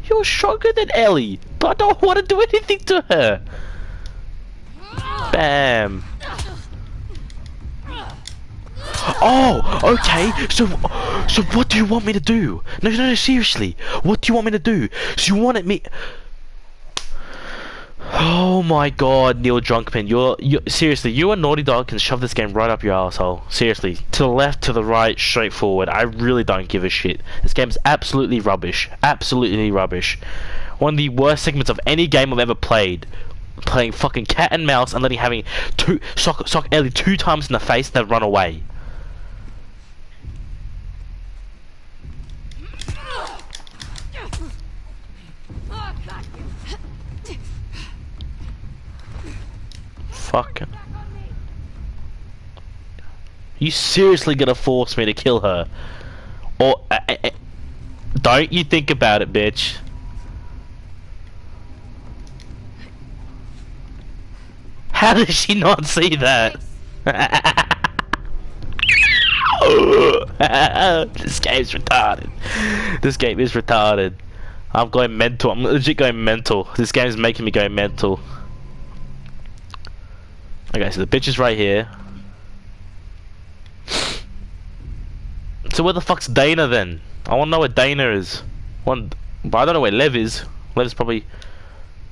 You're stronger than Ellie, but I don't want to do anything to her. Bam. Oh, okay. So, so what do you want me to do? No, no, no. Seriously, what do you want me to do? So you wanted me? Oh my God, Neil Druckmann, you're, you're seriously, you and Naughty Dog can shove this game right up your asshole. Seriously, to the left, to the right, straight forward. I really don't give a shit. This game's absolutely rubbish. Absolutely rubbish. One of the worst segments of any game I've ever played. Playing fucking cat and mouse and letting having two sock sock Ellie two times in the face, then run away. Fucking. You seriously gonna force me to kill her? Or don't you think about it, bitch? How does she not see that? this game's retarded. This game is retarded. I'm going mental. I'm legit going mental. This game's making me go mental. Okay, so the bitch is right here. So where the fuck's Dana then? I wanna know where Dana is. One, but I don't know where Lev is. Lev's probably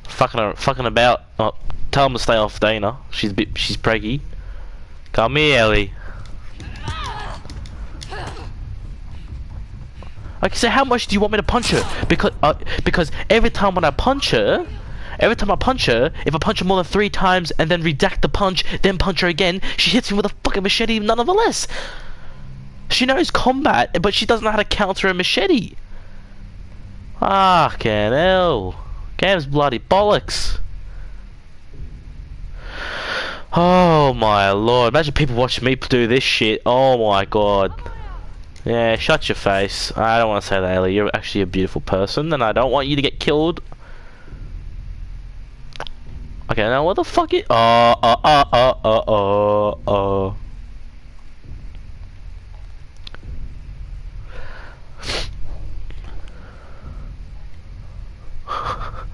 fucking fucking about. Oh, tell him to stay off Dana. She's a bit, she's preggy. Come here, Ellie. Okay, so how much do you want me to punch her? Because uh, because every time when I punch her, every time I punch her, if I punch her more than three times and then redact the punch, then punch her again, she hits me with a fucking machete nonetheless. She knows combat, but she doesn't know how to counter a machete. Ah, can hell. Game's bloody bollocks. Oh my lord, imagine people watching me do this shit. Oh my god. Yeah, shut your face. I don't want to say that, Ellie. You're actually a beautiful person, and I don't want you to get killed. Okay, now what the fuck is... Oh, uh, uh, uh, uh, uh, uh.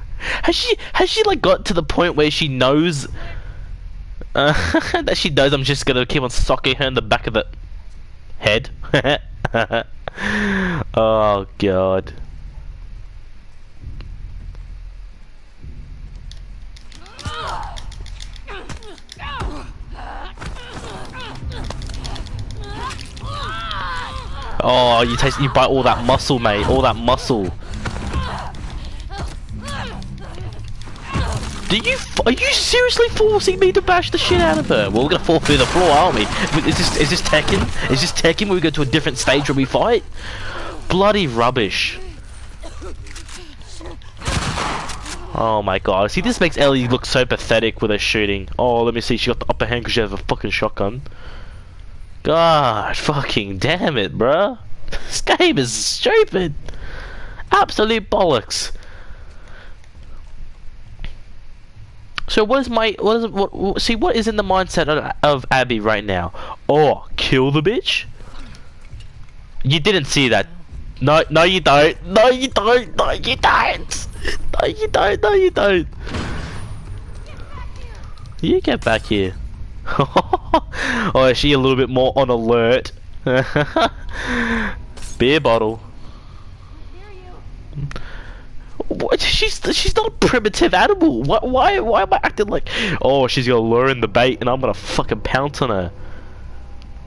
has she, has she, like, got to the point where she knows... Uh, that she knows I'm just gonna keep on socking her in the back of the head? oh god. Oh, you taste, you bite all that muscle, mate. All that muscle. Do you? Are you seriously forcing me to bash the shit out of her? Well, we're gonna fall through the floor, aren't we? Is this is this Tekken? Is this Tekken? Where we go to a different stage where we fight? Bloody rubbish. Oh my god. See, this makes Ellie look so pathetic with her shooting. Oh, let me see. She got the upper hand because she has a fucking shotgun. God, fucking damn it, bruh. This game is stupid. Absolute bollocks. So what is my what is what, see what is in the mindset of, of Abby right now? Oh, kill the bitch. You didn't see that. No, no, you don't. No, you don't. No, you don't. No, you don't. No, you don't. You get back here. oh, is she a little bit more on alert? Beer bottle. What? She's she's not a primitive animal. Why why why am I acting like? Oh, she's gonna lure in the bait, and I'm gonna fucking pounce on her.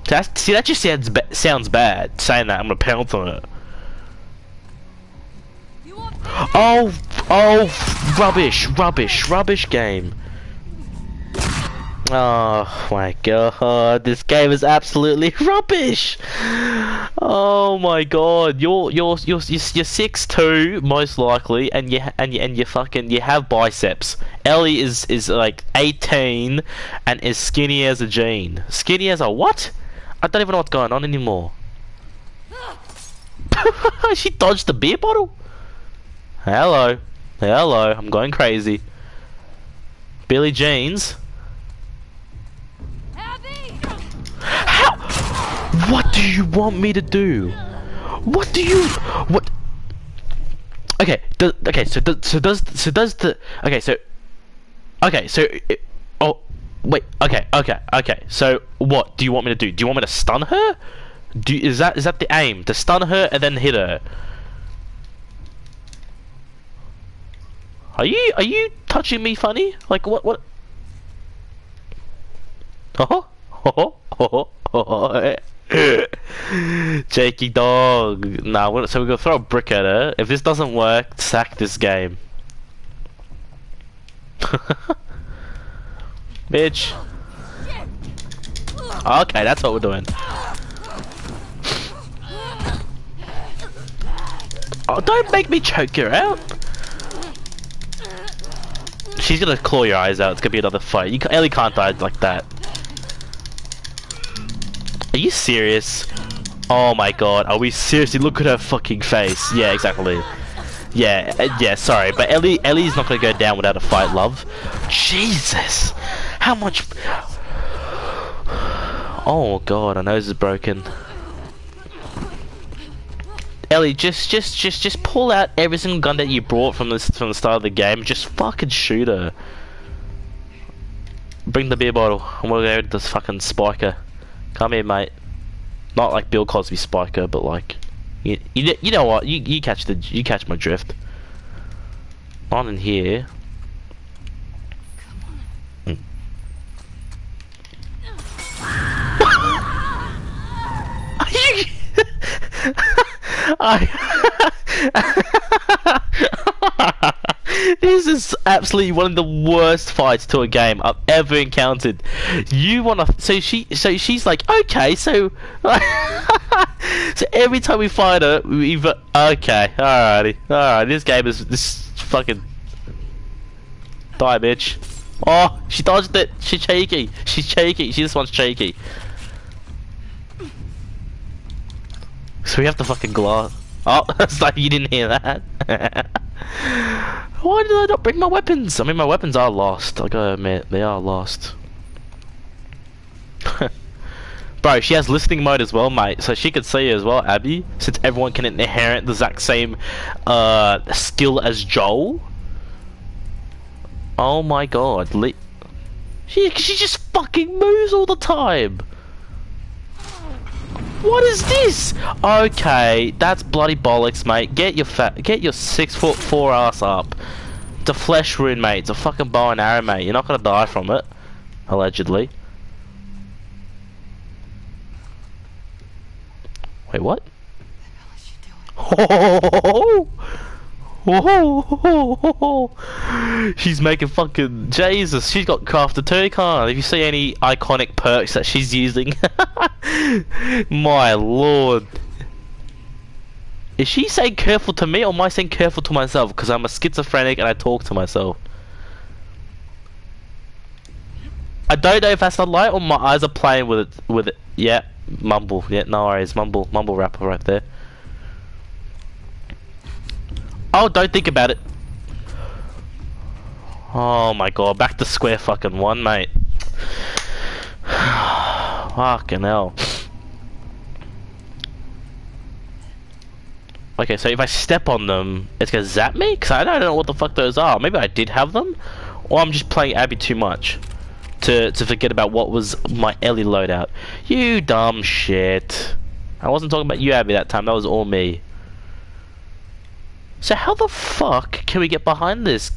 That's, see, that just sounds ba sounds bad. Saying that I'm gonna pounce on her. Oh, oh, rubbish, rubbish, rubbish game. Oh my god, this game is absolutely rubbish. Oh my god, you're you're you're you're, six two most likely, and you and you and you fucking you have biceps. Ellie is is like eighteen and is skinny as a jean. Skinny as a what? I don't even know what's going on anymore. she dodged the beer bottle. Hello, hello, I'm going crazy. Billy Jeans. What do you want me to do? What do you? What? Okay. Do, okay. So do, so does so does the okay so okay so it, oh wait okay okay okay so what do you want me to do? Do you want me to stun her? Do is that is that the aim to stun her and then hit her? Are you are you touching me funny? Like what what? Oh oh oh oh. Jakey dog. Nah, so we're gonna throw a brick at her. If this doesn't work, sack this game. Bitch. Okay, that's what we're doing. Oh, don't make me choke her out. she's gonna claw your eyes out. It's gonna be another fight. You, ca- Ellie can't die like that. Are you serious? Oh my god, are we seriously? Look at her fucking face. Yeah, exactly. Yeah, uh, yeah, sorry, but Ellie, Ellie's not gonna go down without a fight, love. Jesus! How much... Oh god, her nose is broken. Ellie, just, just, just, just pull out every single gun that you brought from this from the start of the game. Just fucking shoot her. Bring the beer bottle, and we'll go to this fucking spiker. Come here, mate. Not like Bill Cosby spiker, but like, you, you, you know what? You, you catch the, you catch my drift. On in here. Mm. I. this is absolutely one of the worst fights to a game I've ever encountered. You wanna? So she, so she's like, okay, so, so every time we fight her, we either, okay, alrighty, alright, this game is this fucking die, bitch. Oh, she dodged it. She's cheeky. She's cheeky. She just wants cheeky. So we have to fucking glass. Oh, it's like you didn't hear that. Why did I not bring my weapons? I mean, my weapons are lost. I gotta admit, they are lost. Bro, she has listening mode as well, mate. So she could see as well, Abby. Since everyone can inherit the exact same uh, skill as Joel. Oh my god. She, she just fucking moves all the time. What is this? Okay, that's bloody bollocks, mate. Get your fat, get your six foot four ass up. It's a flesh wound, mate. It's a fucking bow and arrow, mate. You're not gonna die from it, allegedly. Wait, what? Oh, oh, she's making fucking Jesus. She's got crafted two card. If you see any iconic perks that she's using, my lord. Is she saying careful to me or am I saying careful to myself? Because I'm a schizophrenic and I talk to myself. I don't know if that's a lie or my eyes are playing with it. With it. Yeah, mumble. Yeah, no worries. Mumble, mumble rapper right there. Oh, don't think about it. Oh my god, back to square fucking one, mate. fucking hell. Okay, so if I step on them, it's gonna zap me? Because I don't know what the fuck those are. Maybe I did have them? Or I'm just playing Abby too much. To, to forget about what was my Ellie loadout. You dumb shit. I wasn't talking about you, Abby, that time. That was all me. So how the fuck can we get behind this?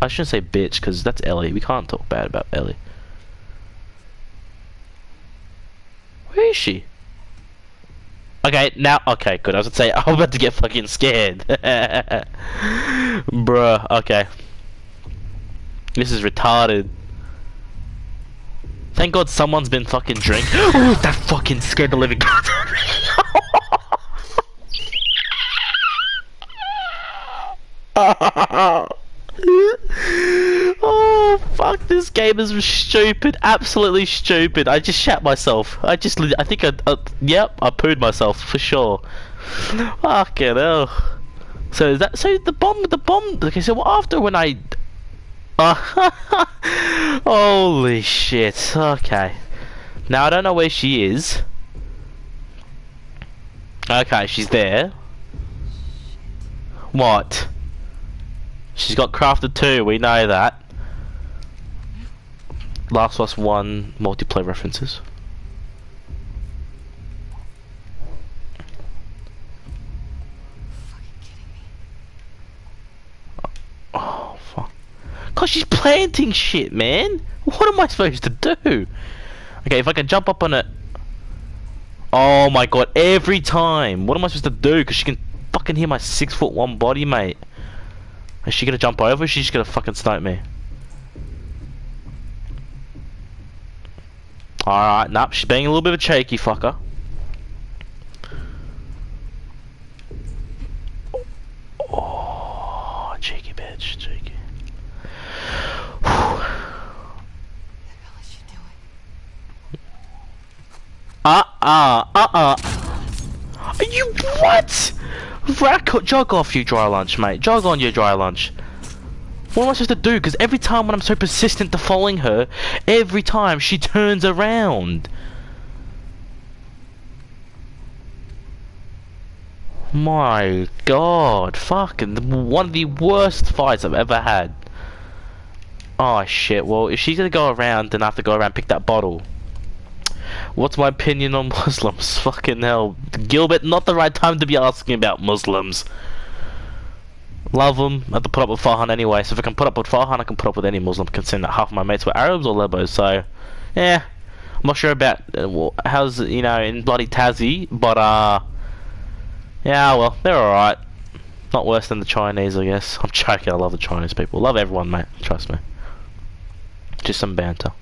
I shouldn't say bitch, because that's Ellie. We can't talk bad about Ellie. Where is she? Okay, now, okay, good. I was gonna say, I'm about to get fucking scared. Bruh, okay. This is retarded. Thank God someone's been fucking drink. Ooh, that fucking scared the living crap out of me. oh fuck! This game is stupid, absolutely stupid. I just shat myself. I just, I think I, uh, yep, I pooed myself for sure. Fucking hell. So is that so? The bomb, the bomb. Okay, so what after when I, uh, holy shit. Okay, now I don't know where she is. Okay, she's there. What? She's got crafted two, we know that. Last Us 1 multiplayer references. Oh, fuck. Cause she's planting shit, man! What am I supposed to do? Okay, if I can jump up on it. Oh my god, every time! What am I supposed to do? Cause she can fucking hear my six foot one body, mate. Is she gonna jump over? She's just gonna fucking snipe me. Alright, nah, she's being a little bit of a cheeky fucker. Oh, cheeky bitch, cheeky. Uh-uh, uh-uh. Are you what? Rack, jog off you dry lunch, mate. Jog on your dry lunch. What am I supposed to do? Because every time when I'm so persistent to following her, every time she turns around. My god, fucking one of the worst fights I've ever had. Oh shit, well if she's gonna go around then I have to go around pick that bottle. What's my opinion on Muslims? Fucking hell. Gilbert, not the right time to be asking about Muslims. Love them. I have to put up with Farhan anyway, so if I can put up with Farhan, I can put up with any Muslim, considering that half of my mates were Arabs or Lebos, so... Yeah. I'm not sure about uh, how's, you know, in bloody Tassie, but, uh... Yeah, well, they're alright. Not worse than the Chinese, I guess. I'm joking, I love the Chinese people. Love everyone, mate. Trust me. Just some banter.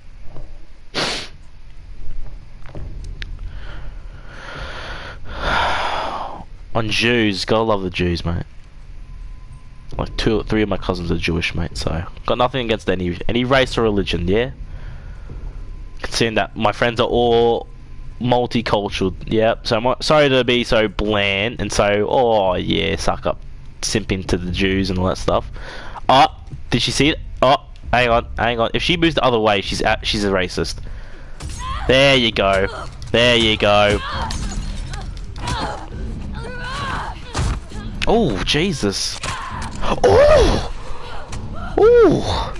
On Jews, gotta love the Jews, mate. Like two, three of my cousins are Jewish, mate. So got nothing against any any race or religion, yeah. Considering that my friends are all multicultural, yeah. So I'm sorry to be so bland and so oh yeah, suck up, simping to the Jews and all that stuff. Oh, did she see it? Oh, hang on, hang on. If she moves the other way, she's at, she's a racist. There you go. There you go. Oh, Jesus. Oh! Oh!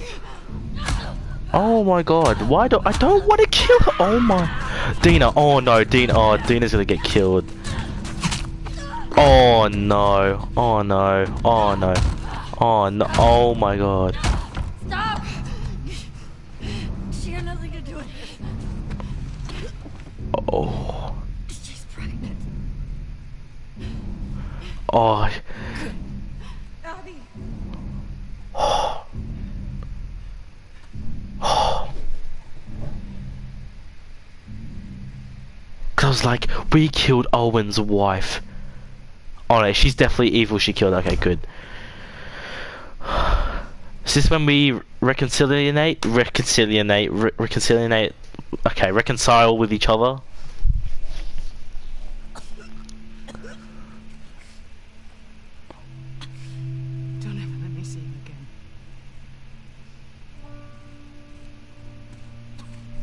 Oh my god, why do I don't want to kill her? Oh my Dina, oh no, Dina oh Dina's gonna get killed. Oh no, oh no, oh no, oh no, oh my god. Stop! She nothing to do with it. Oh, oh, Abby! Cause I was like, we killed Owen's wife. Oh no, she's definitely evil. She killed. Okay, good. Is this when we reconciliate, reconciliate, re reconciliate? Okay, reconcile with each other.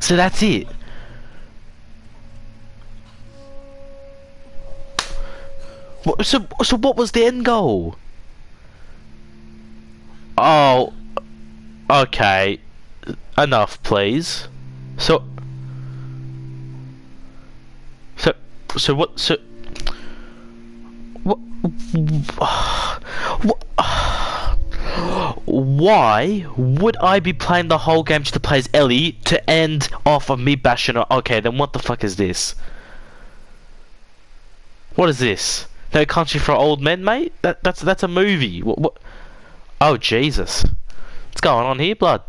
So that's it. What, so, so what was the end goal? Oh, okay. Enough, please. So, so, so what? So, what? what why would I be playing the whole game to play as Ellie to end off of me bashing her? Okay, then what the fuck is this? What is this? No country for old men, mate. That that's that's a movie. What? what? Oh Jesus! What's going on here, blood?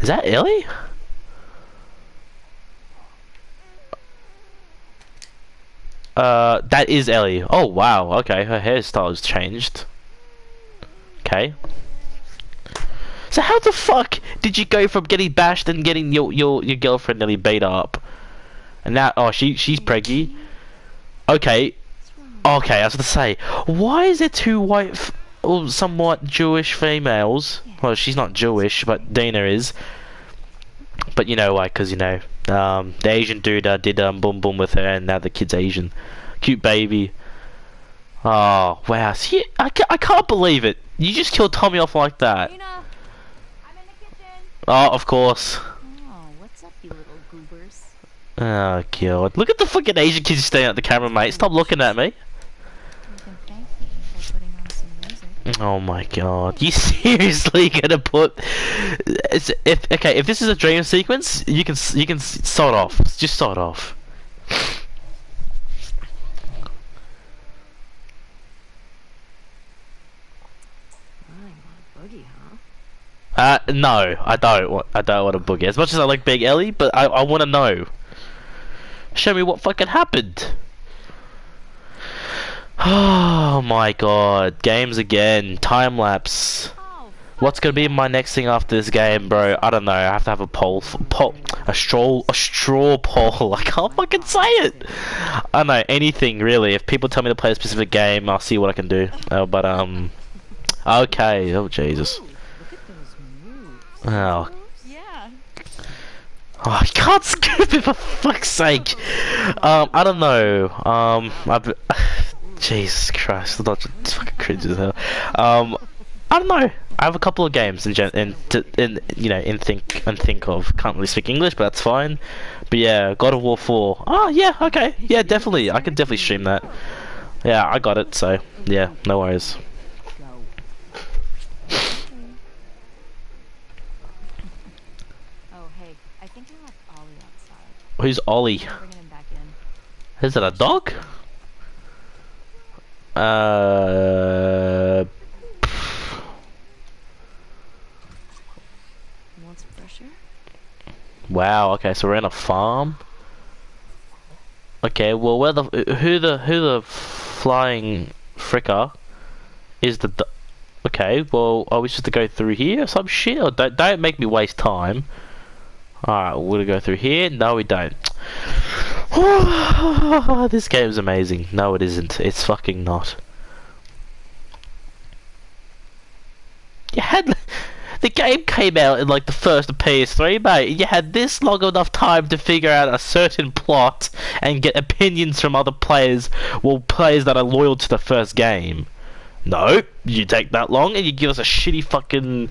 Is that Ellie? Uh, that is Ellie. Oh wow, okay, her hairstyle has changed. Okay. So how the fuck did you go from getting bashed and getting your your your girlfriend nearly beat up, and now oh she she's preggy. Okay, okay, I was gonna say, why is there two white, or somewhat Jewish females? Well, she's not Jewish, but Dina is. But you know why? Because you know, um, the Asian dude uh, did um boom boom with her, and now the kid's Asian. Cute baby. Oh wow! See, I, ca I can't believe it. You just killed Tommy off like that. Dina! I'm in the kitchen! Oh, of course. Oh, what's up, you little goobers? Oh god! Look at the fucking Asian kids staring at the camera, mate. Stop looking at me. You can thank me for putting on some music. Oh my god! You seriously gonna put? It's, if okay, if this is a dream sequence, you can you can start off. Just start off. Really want a boogie, huh? Uh, no, I don't. Want, I don't want a boogie. As much as I like Big Ellie, but I I want to know. Show me what fucking happened. Oh my god! Games again. Time lapse. What's gonna be my next thing after this game, bro? I don't know. I have to have a poll, poll, a straw, a straw poll. I can't fucking say it. I don't know anything really. If people tell me to play a specific game, I'll see what I can do. Uh, but um, okay. Oh Jesus. Look at those moves. Oh, Yeah. oh I can't scoop it for fuck's sake. Um, I don't know. Um, I've. Jesus Christ, that's fucking cringe as hell. Um, I don't know. I have a couple of games in gen in, t- in you know in think and think of. Can't really speak English, but that's fine. But yeah, God of War 4. Oh yeah, okay, yeah, definitely. I could definitely stream that. Yeah, I got it. So yeah, no worries. Oh, hey, I think I left Ollie outside. Who's Ollie? I'm bringing him back in. Is it a dog? Uh, fresh wow. Okay, so we're in a farm. Okay, well, where the who the who the flying fricker is the? Okay, well, are we supposed to go through here or some shit? Or don't don't make me waste time. Alright, we're gonna go through here. No, we don't. this game's amazing. No, it isn't. It's fucking not. You had the game came out in like the first PS3, mate. You had this long enough time to figure out a certain plot and get opinions from other players, well, players that are loyal to the first game. No, you take that long and you give us a shitty fucking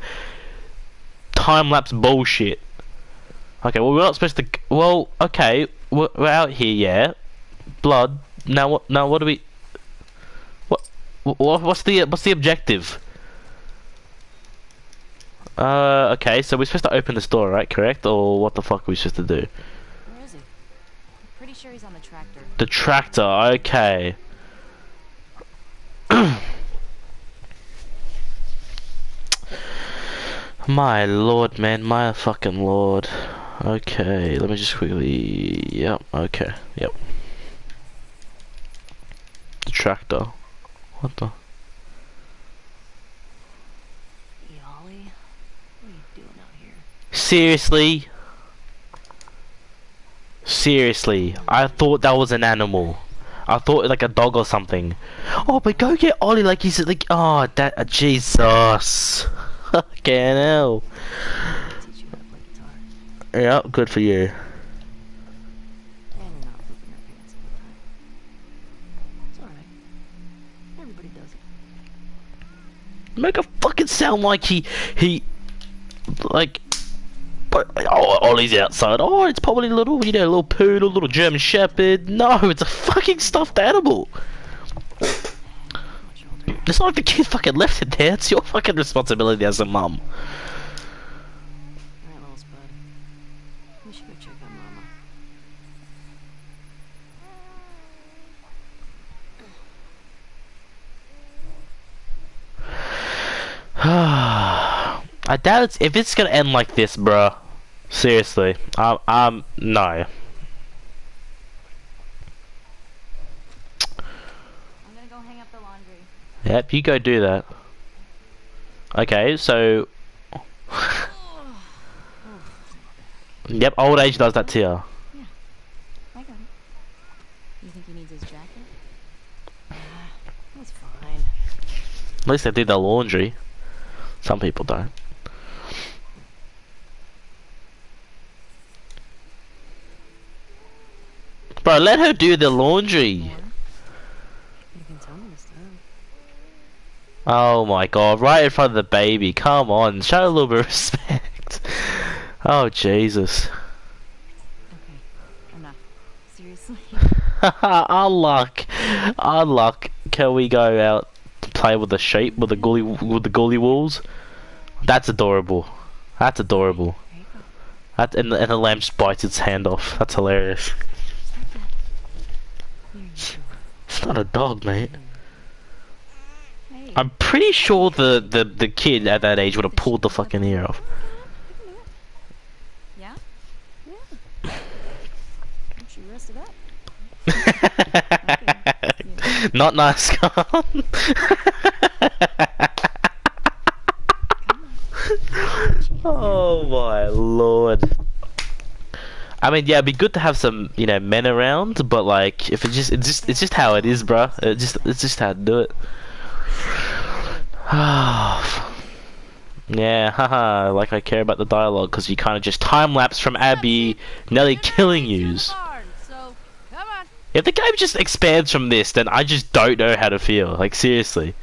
time lapse bullshit. Okay, well we're not supposed to. Well, okay, we're, we're out here, yeah. Blood. Now what? Now what do we? What? What? What's the what's the objective? Uh, okay, so we're supposed to open this door, right? Correct? Or what the fuck are we supposed to do? Where is he? I'm pretty sure he's on the tractor. The tractor, okay. my lord, man, my fucking lord. Okay, let me just quickly. Yep, okay, yep. The tractor. What the? Hey, Ollie. What are you doing out here? Seriously? Seriously, I thought that was an animal. I thought like a dog or something. Oh, but go get Ollie like he's like oh that uh, Jesus. Fucking hell. Uh, it's alright. Everybody does it. Make a fucking sound like he he like. But, oh, Ollie's outside. Oh, it's probably a little, you know, little poodle, little German Shepherd. No, it's a fucking stuffed animal. It's not like the kid fucking left it there. It's your fucking responsibility as a mum. Alright, little spud. We should go check out Mama. I doubt it's if it's gonna end like this, bruh. Seriously, um, um, no. I'm gonna go hang up the laundry. Yep, you go do that. Okay, so. yep, old age does that to you. I got it. You think he needs his jacket? That's fine. At least they did the laundry. Some people don't. Bro, let her do the laundry. You can tell me this. Oh my god, right in front of the baby. Come on, show a little bit of respect. Oh Jesus. Okay, enough. Seriously? Unluck. Unluck. Can we go out play with the sheep with the gully with the gully wolves? That's adorable. That's adorable. There you go. That and the, and the lamb bites its hand off. That's hilarious. Stop that. Here you go. It's not a dog, mate. I'm pretty sure the, the, the kid at that age would have pulled the fucking ear off. Yeah? Once you rested up. Not nice. Oh my lord. I mean, yeah, it'd be good to have some, you know, men around, but like, if it just, it's just, it's just how it is, bruh. It just, it's just how to do it. yeah, haha. Like I care about the dialogue because you kind of just time lapse from Abby nearly killing yous. If the game just expands from this, then I just don't know how to feel. Like seriously.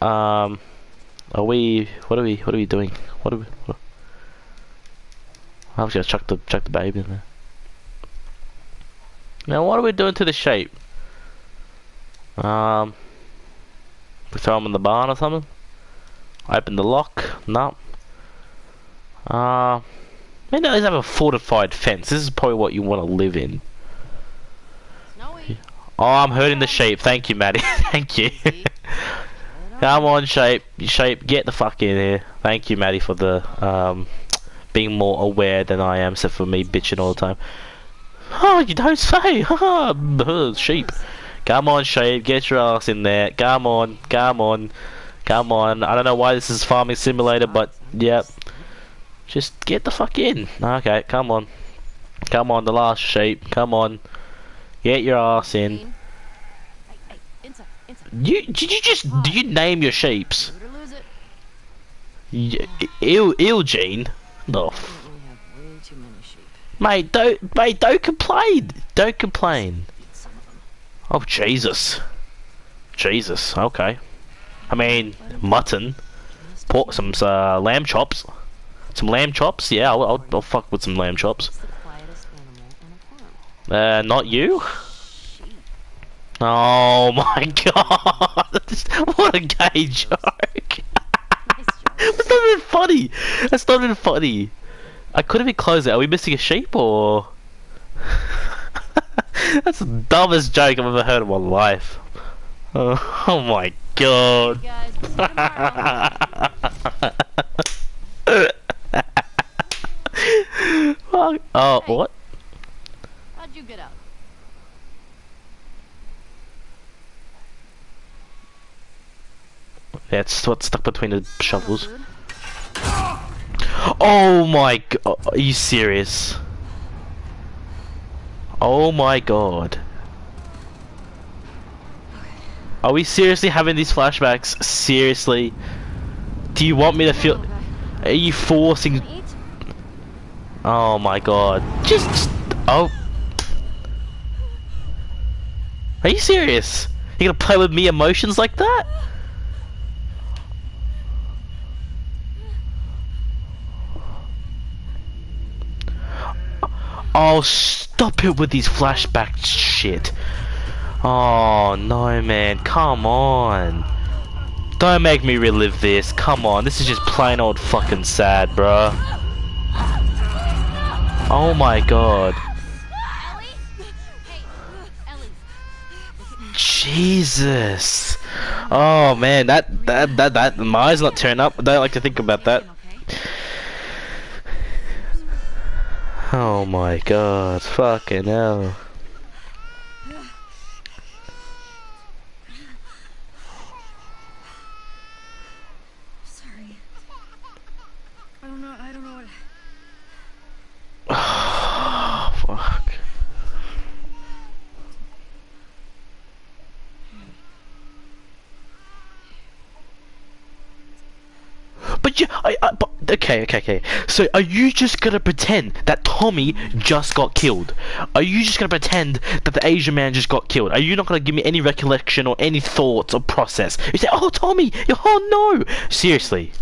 Um, are we? What are we? What are we doing? What are we? What, I was gonna chuck the chuck the baby in there. Now, what are we doing to the shape? Um, we throw him in the barn or something. Open the lock. No. Uh, maybe let's have a fortified fence. This is probably what you want to live in. Snowy. Oh, I'm hurting the sheep. Thank you, Maddie. Thank you. Come on, shape. Shape, get the fuck in here. Thank you, Maddie, for the um being more aware than I am, except for me bitching all the time. Oh, you don't say. Haha, sheep. Come on, shape. Get your ass in there. Come on. Come on. Come on. I don't know why this is farming simulator, but yep. Just get the fuck in. Okay, come on. Come on, the last sheep. Come on. Get your ass in. Green. Hey, hey, inside, inside. You did you just do you name your sheeps? Lose it or lose it. Y- Il Ilgene? No, f- We have way too many sheep. mate, don't mate, don't complain. Don't complain. Eat some of them. Oh Jesus, Jesus. Okay. I mean mutton, pork, some uh, lamb chops, some lamb chops. Yeah, I'll, I'll, I'll fuck with some lamb chops. What's the quietest animal in a farm? Uh, not you. Oh my God! what a gay joke. That's not even funny. That's not even funny. I could have been closer. Are we missing a sheep or? That's the dumbest joke I've ever heard in my life. Oh, oh my god. Hey guys, we'll see you tomorrow. Fuck. oh, what? How'd you get out? That's what's stuck between the shovels. Oh my god. Oh, are you serious? Oh my god. Are we seriously having these flashbacks? Seriously? Do you want me to feel... Are you forcing... Oh my god. Just... just- Oh. Are you serious? You gonna play with me emotions like that? Oh, stop it with these flashback shit. Oh, no, man. Come on. Don't make me relive this. Come on. This is just plain old fucking sad, bruh. Oh my god. Jesus. Oh man, that that that that my eyes not turn up. I don't like to think about that. Oh my god, fucking hell. Sorry. I don't know. I don't know what. Fuck. But you, I, I, but, okay, okay, okay. So, are you just gonna pretend that Tommy just got killed? Are you just gonna pretend that the Asian man just got killed? Are you not gonna give me any recollection or any thoughts or process? You say, "Oh, Tommy! Oh no!" Seriously.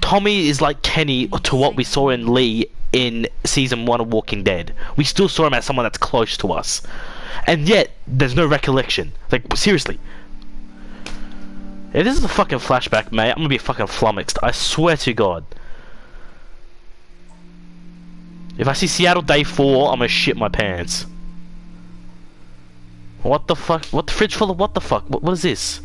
Tommy is like Kenny to what we saw in Lee in season one of Walking Dead. We still saw him as someone that's close to us, and yet there's no recollection. Like seriously, this is a fucking flashback, mate, I'm gonna be fucking flummoxed. I swear to God. If I see Seattle Day Four, I'm gonna shit my pants. What the fuck? What the fridge full of what the fuck? What, what is this?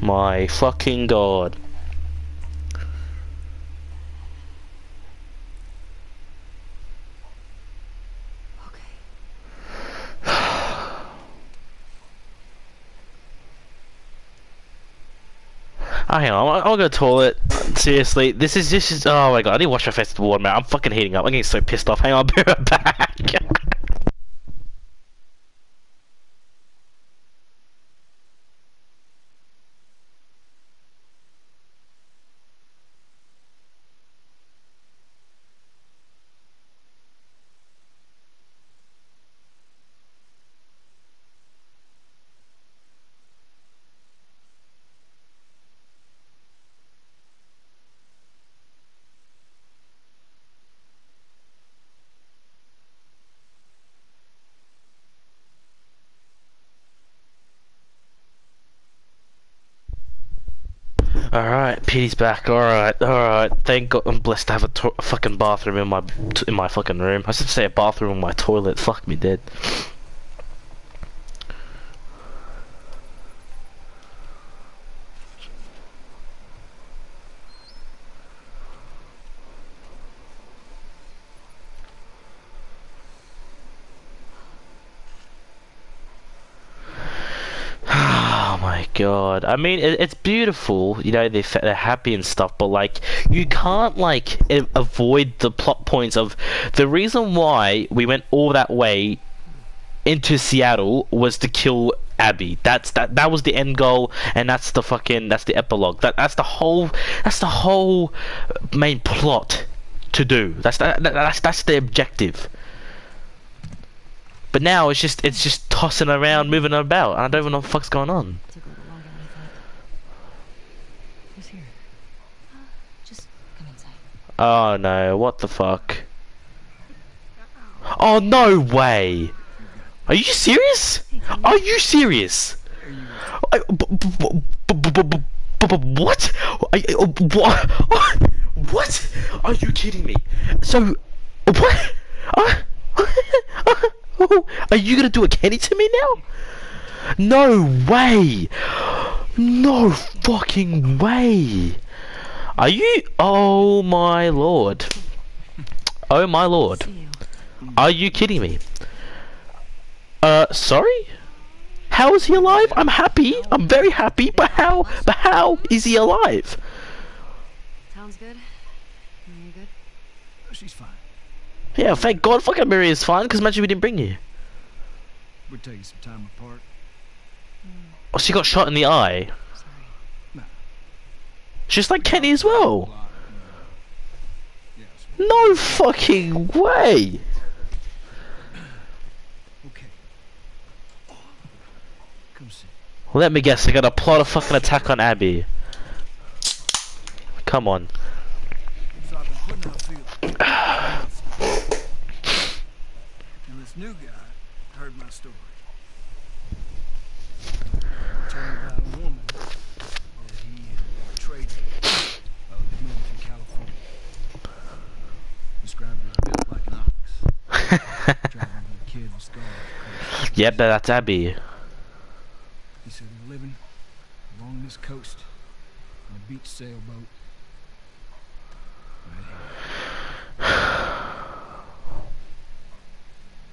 My fucking god. Oh, hang on, I'll, I'll go to toilet. Seriously, this is this is. Oh my god, I need to wash my face with water, man. I'm fucking heating up. I'm getting so pissed off. Hang on, I'll be right back. Alright, Petey's back. Alright, alright. Thank God I'm blessed to have a, a fucking bathroom in my in my fucking room. I should say a bathroom in my toilet. Fuck me dead. Oh my god. I mean, it, it's beautiful, you know, they're, they're happy and stuff, but like, you can't like avoid the plot points of the reason why we went all that way into Seattle was to kill Abby. That's that that was the end goal and that's the fucking that's the epilogue. That that's the whole that's the whole main plot to do. That's that, that that's that's the objective. But now it's just it's just tossing around, moving about. and I don't even know what the fuck's going on. Took a little longer than I thought. Who's here? Just come inside. Oh no, what the fuck? Oh no way! Are you serious? Are you serious? What? I- uh, What? What? Are you kidding me? So, what? Are you gonna do a Kenny to me now? No way! No fucking way! Are you? Oh my lord! Oh my lord! Are you kidding me? Uh, sorry? How is he alive? I'm happy. I'm very happy. But how? But how is he alive? Sounds good. You good? She's fine. Yeah, thank God. Fucking Mary is fine. Because imagine we didn't bring you. We're taking some time apart. Oh, she got shot in the eye. Just like Kenny as well. No fucking way. Let me guess. They got a plot a fucking attack on Abby. Come on. So I've been putting out feelers. and this new guy heard my story. Told me about a woman that he betrayed while he was moving through California. Described her as built like an ox, driving with a kid with scars. Yep, that's Abby. He said living along this coast on a beach sailboat.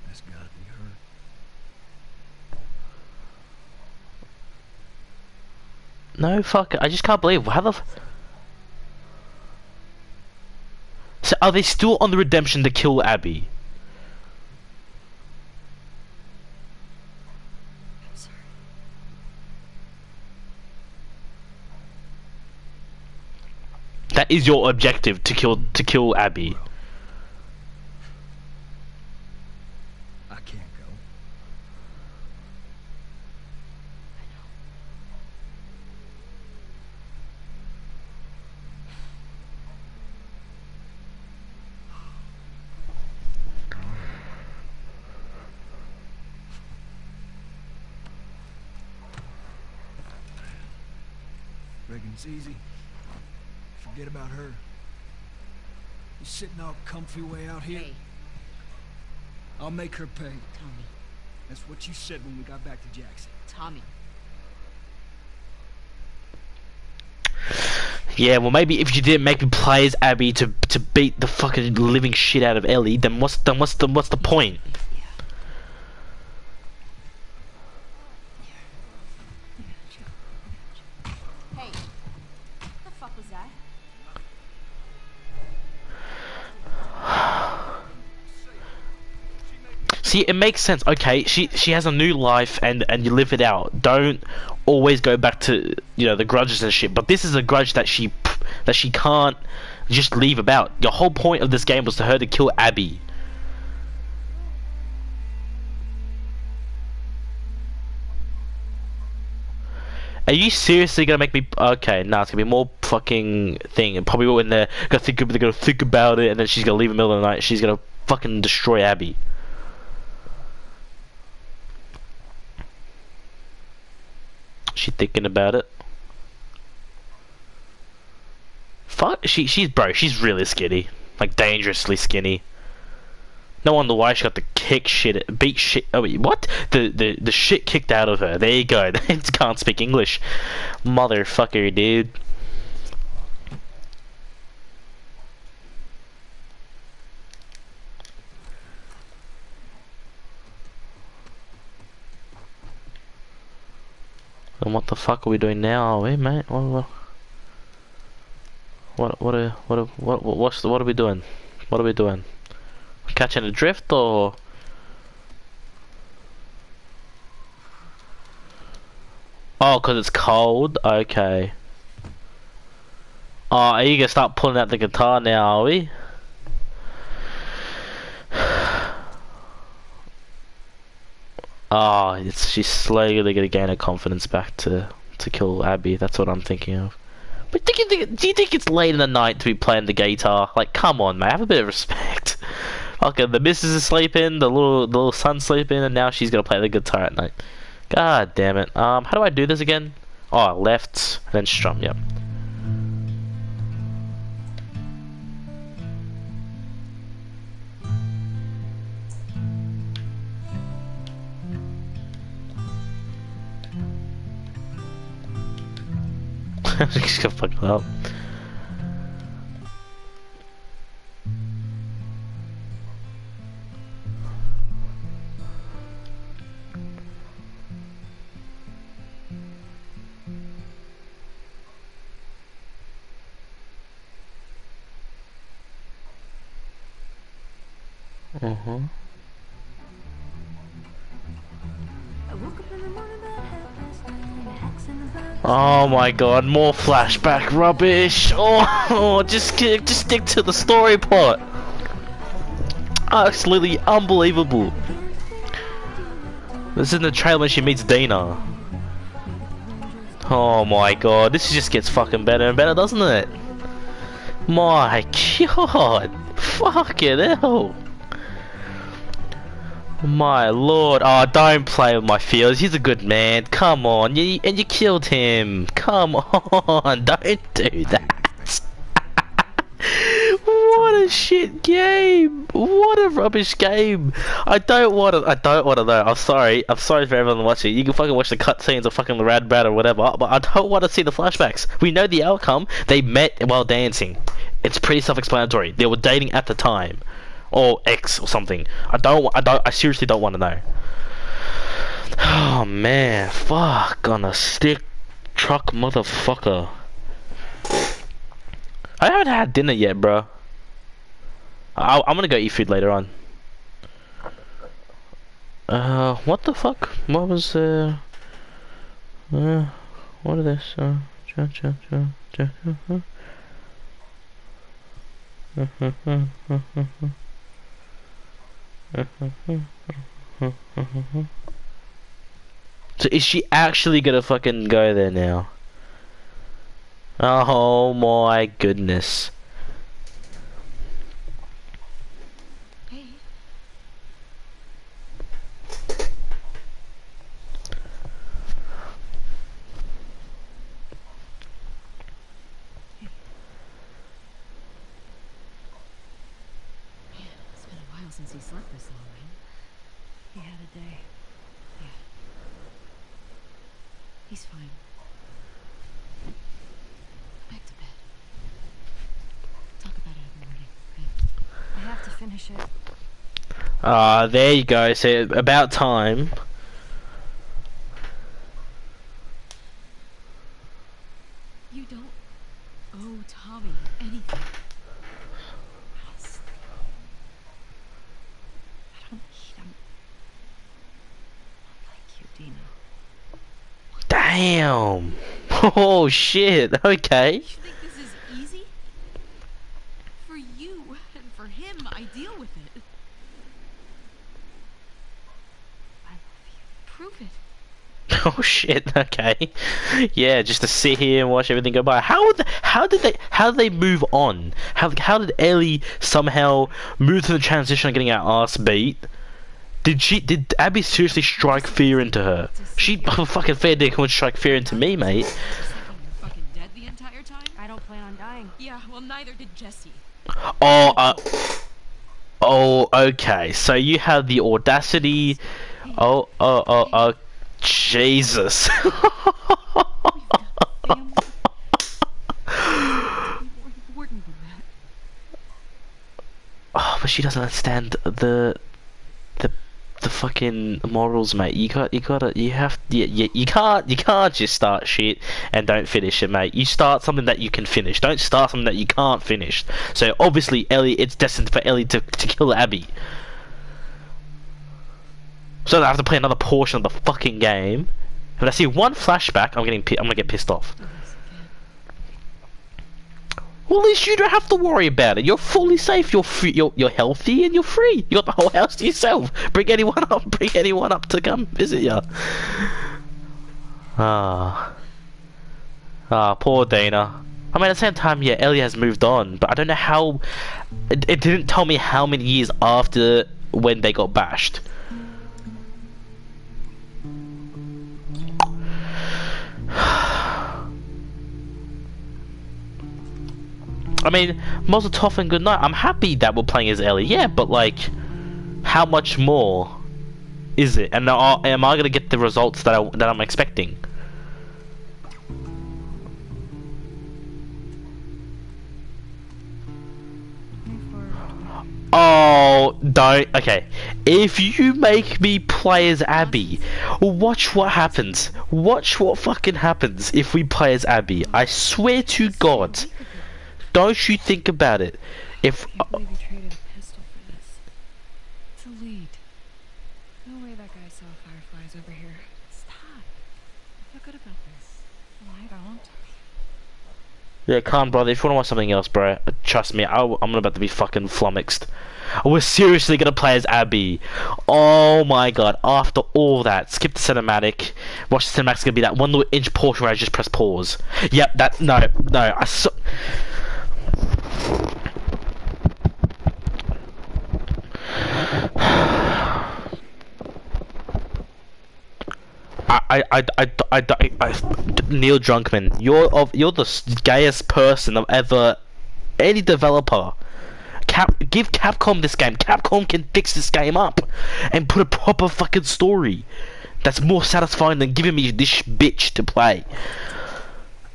That's gotta be her. No fuck. I just can't believe how the. F so are they still on the redemption to kill Abby? That is your objective to kill to kill Abby. I can't go. It's easy. Forget about her. You sitting all comfy way out here? Hey, I'll make her pay. Tommy. That's what you said when we got back to Jackson. Tommy. Yeah, well maybe if you didn't make me play as Abby to to beat the fucking living shit out of Ellie, then what's then what's the what's the point? See, it makes sense. Okay, she she has a new life, and and you live it out. Don't always go back to you know the grudges and shit. But this is a grudge that she that she can't just leave about. The whole point of this game was to her to kill Abby. Are you seriously gonna make me? Okay, nah, it's gonna be more fucking thing. And probably when they're gonna think, they're gonna think about it, and then she's gonna leave in the middle of the night. She's gonna fucking destroy Abby. She thinking about it. Fuck, she she's bro, she's really skinny, like dangerously skinny. No wonder why she got the kick shit, beat shit. Oh wait, what? The the the shit kicked out of her. There you go. can't speak English, motherfucker, dude. And what the fuck are we doing now, are we, mate? What, what, what, what, are, what, are, what, what's the, what are we doing? What are we doing? Catching a drift or? Oh, because it's cold? Okay. Oh, are you gonna start pulling out the guitar now, are we? Oh, it's she's slowly gonna gain her confidence back to to kill Abby. That's what I'm thinking of. But do you think, do you think it's late in the night to be playing the guitar? Like, come on, man, have a bit of respect. Okay, the missus is sleeping, the little the little son's sleeping, and now she's gonna play the guitar at night. God damn it. Um, how do I do this again? Oh, left, then strum. Yep. Just gonna fuck it up. Uh-huh. Oh my god, more flashback rubbish. Oh, oh just just stick to the story plot. Absolutely unbelievable. This is in the trailer when she meets Dina. Oh my god, this just gets fucking better and better, doesn't it? My god, fucking hell. My lord, oh don't play with my feelings, he's a good man, come on, you, and you killed him, come on, don't do that. what a shit game, what a rubbish game, I don't want to, I don't want to know, I'm sorry, I'm sorry for everyone watching, you can fucking watch the cutscenes of fucking the Rad Brat or whatever, but I don't want to see the flashbacks, we know the outcome, they met while dancing, it's pretty self-explanatory, they were dating at the time or X or something. I don't. I don't. I seriously don't want to know. Oh man, fuck on a stick truck, motherfucker. I haven't had dinner yet, bro. I, I'm gonna go eat food later on. Uh, what the fuck? What was uh? Uh, what is this? Uh, cha cha cha cha. Uh, so is she actually gonna fucking go there now? Oh my goodness. Uh, there you go. So about time. You don't owe Tommy anything. I don't, I don't like you, Dina. Damn. Oh shit. Okay. Oh shit. Okay. Yeah, just to sit here and watch everything go by. How would how did they how did they move on? How how did Ellie somehow move to the transition of getting her ass beat? Did she did Abby seriously strike fear into her? She fucking fair dick would strike fear into me, mate. Just thinking you're fucking dead the entire time? I don't plan on dying. Yeah, well, neither did Jesse. Oh, uh, oh, okay. So you have the audacity. Oh, oh, oh, oh, Jesus. Oh, but she doesn't understand the, the, the fucking morals, mate. You got, you gotta, you have, you, you, you can't, you can't just start shit and don't finish it, mate. You start something that you can finish. Don't start something that you can't finish. So obviously, Ellie, it's destined for Ellie to to kill Abby. So I have to play another portion of the fucking game. If I see one flashback, I'm getting, I'm gonna get pissed off. Well, at least you don't have to worry about it. You're fully safe. You're free. You're you're healthy and you're free. You got the whole house to yourself. Bring anyone up. Bring anyone up to come visit you. Ah. Ah, poor Dina. I mean, at the same time, yeah, Ellie has moved on, but I don't know how. It, it didn't tell me how many years after when they got bashed. I mean, Mazel Tov and good night. I'm happy that we're playing as Ellie, yeah, but like, how much more is it? And are, am I gonna get the results that I that I'm expecting? Oh, don't. Okay. If you make me play as Abby, watch what happens. Watch what fucking happens if we play as Abby. I swear to God. Don't you think about it. If. I believe you traded a pistol for this. It's a lead. No way that guy saw fireflies over here. Stop. I feel good about this. Well, I don't. Yeah, calm, brother. If you want to watch something else, bro, trust me, I, am about to be fucking flummoxed. We're seriously gonna play as Abby. Oh my god, after all that, skip the cinematic. Watch the cinematic's gonna be that one little inch portion where I just press pause. Yep, that, no, no, I so. I, I, I, I, I, Neil Druckmann, you're of, you're the gayest person I've ever, any developer. Cap, give Capcom this game. Capcom can fix this game up and put a proper fucking story that's more satisfying than giving me this bitch to play.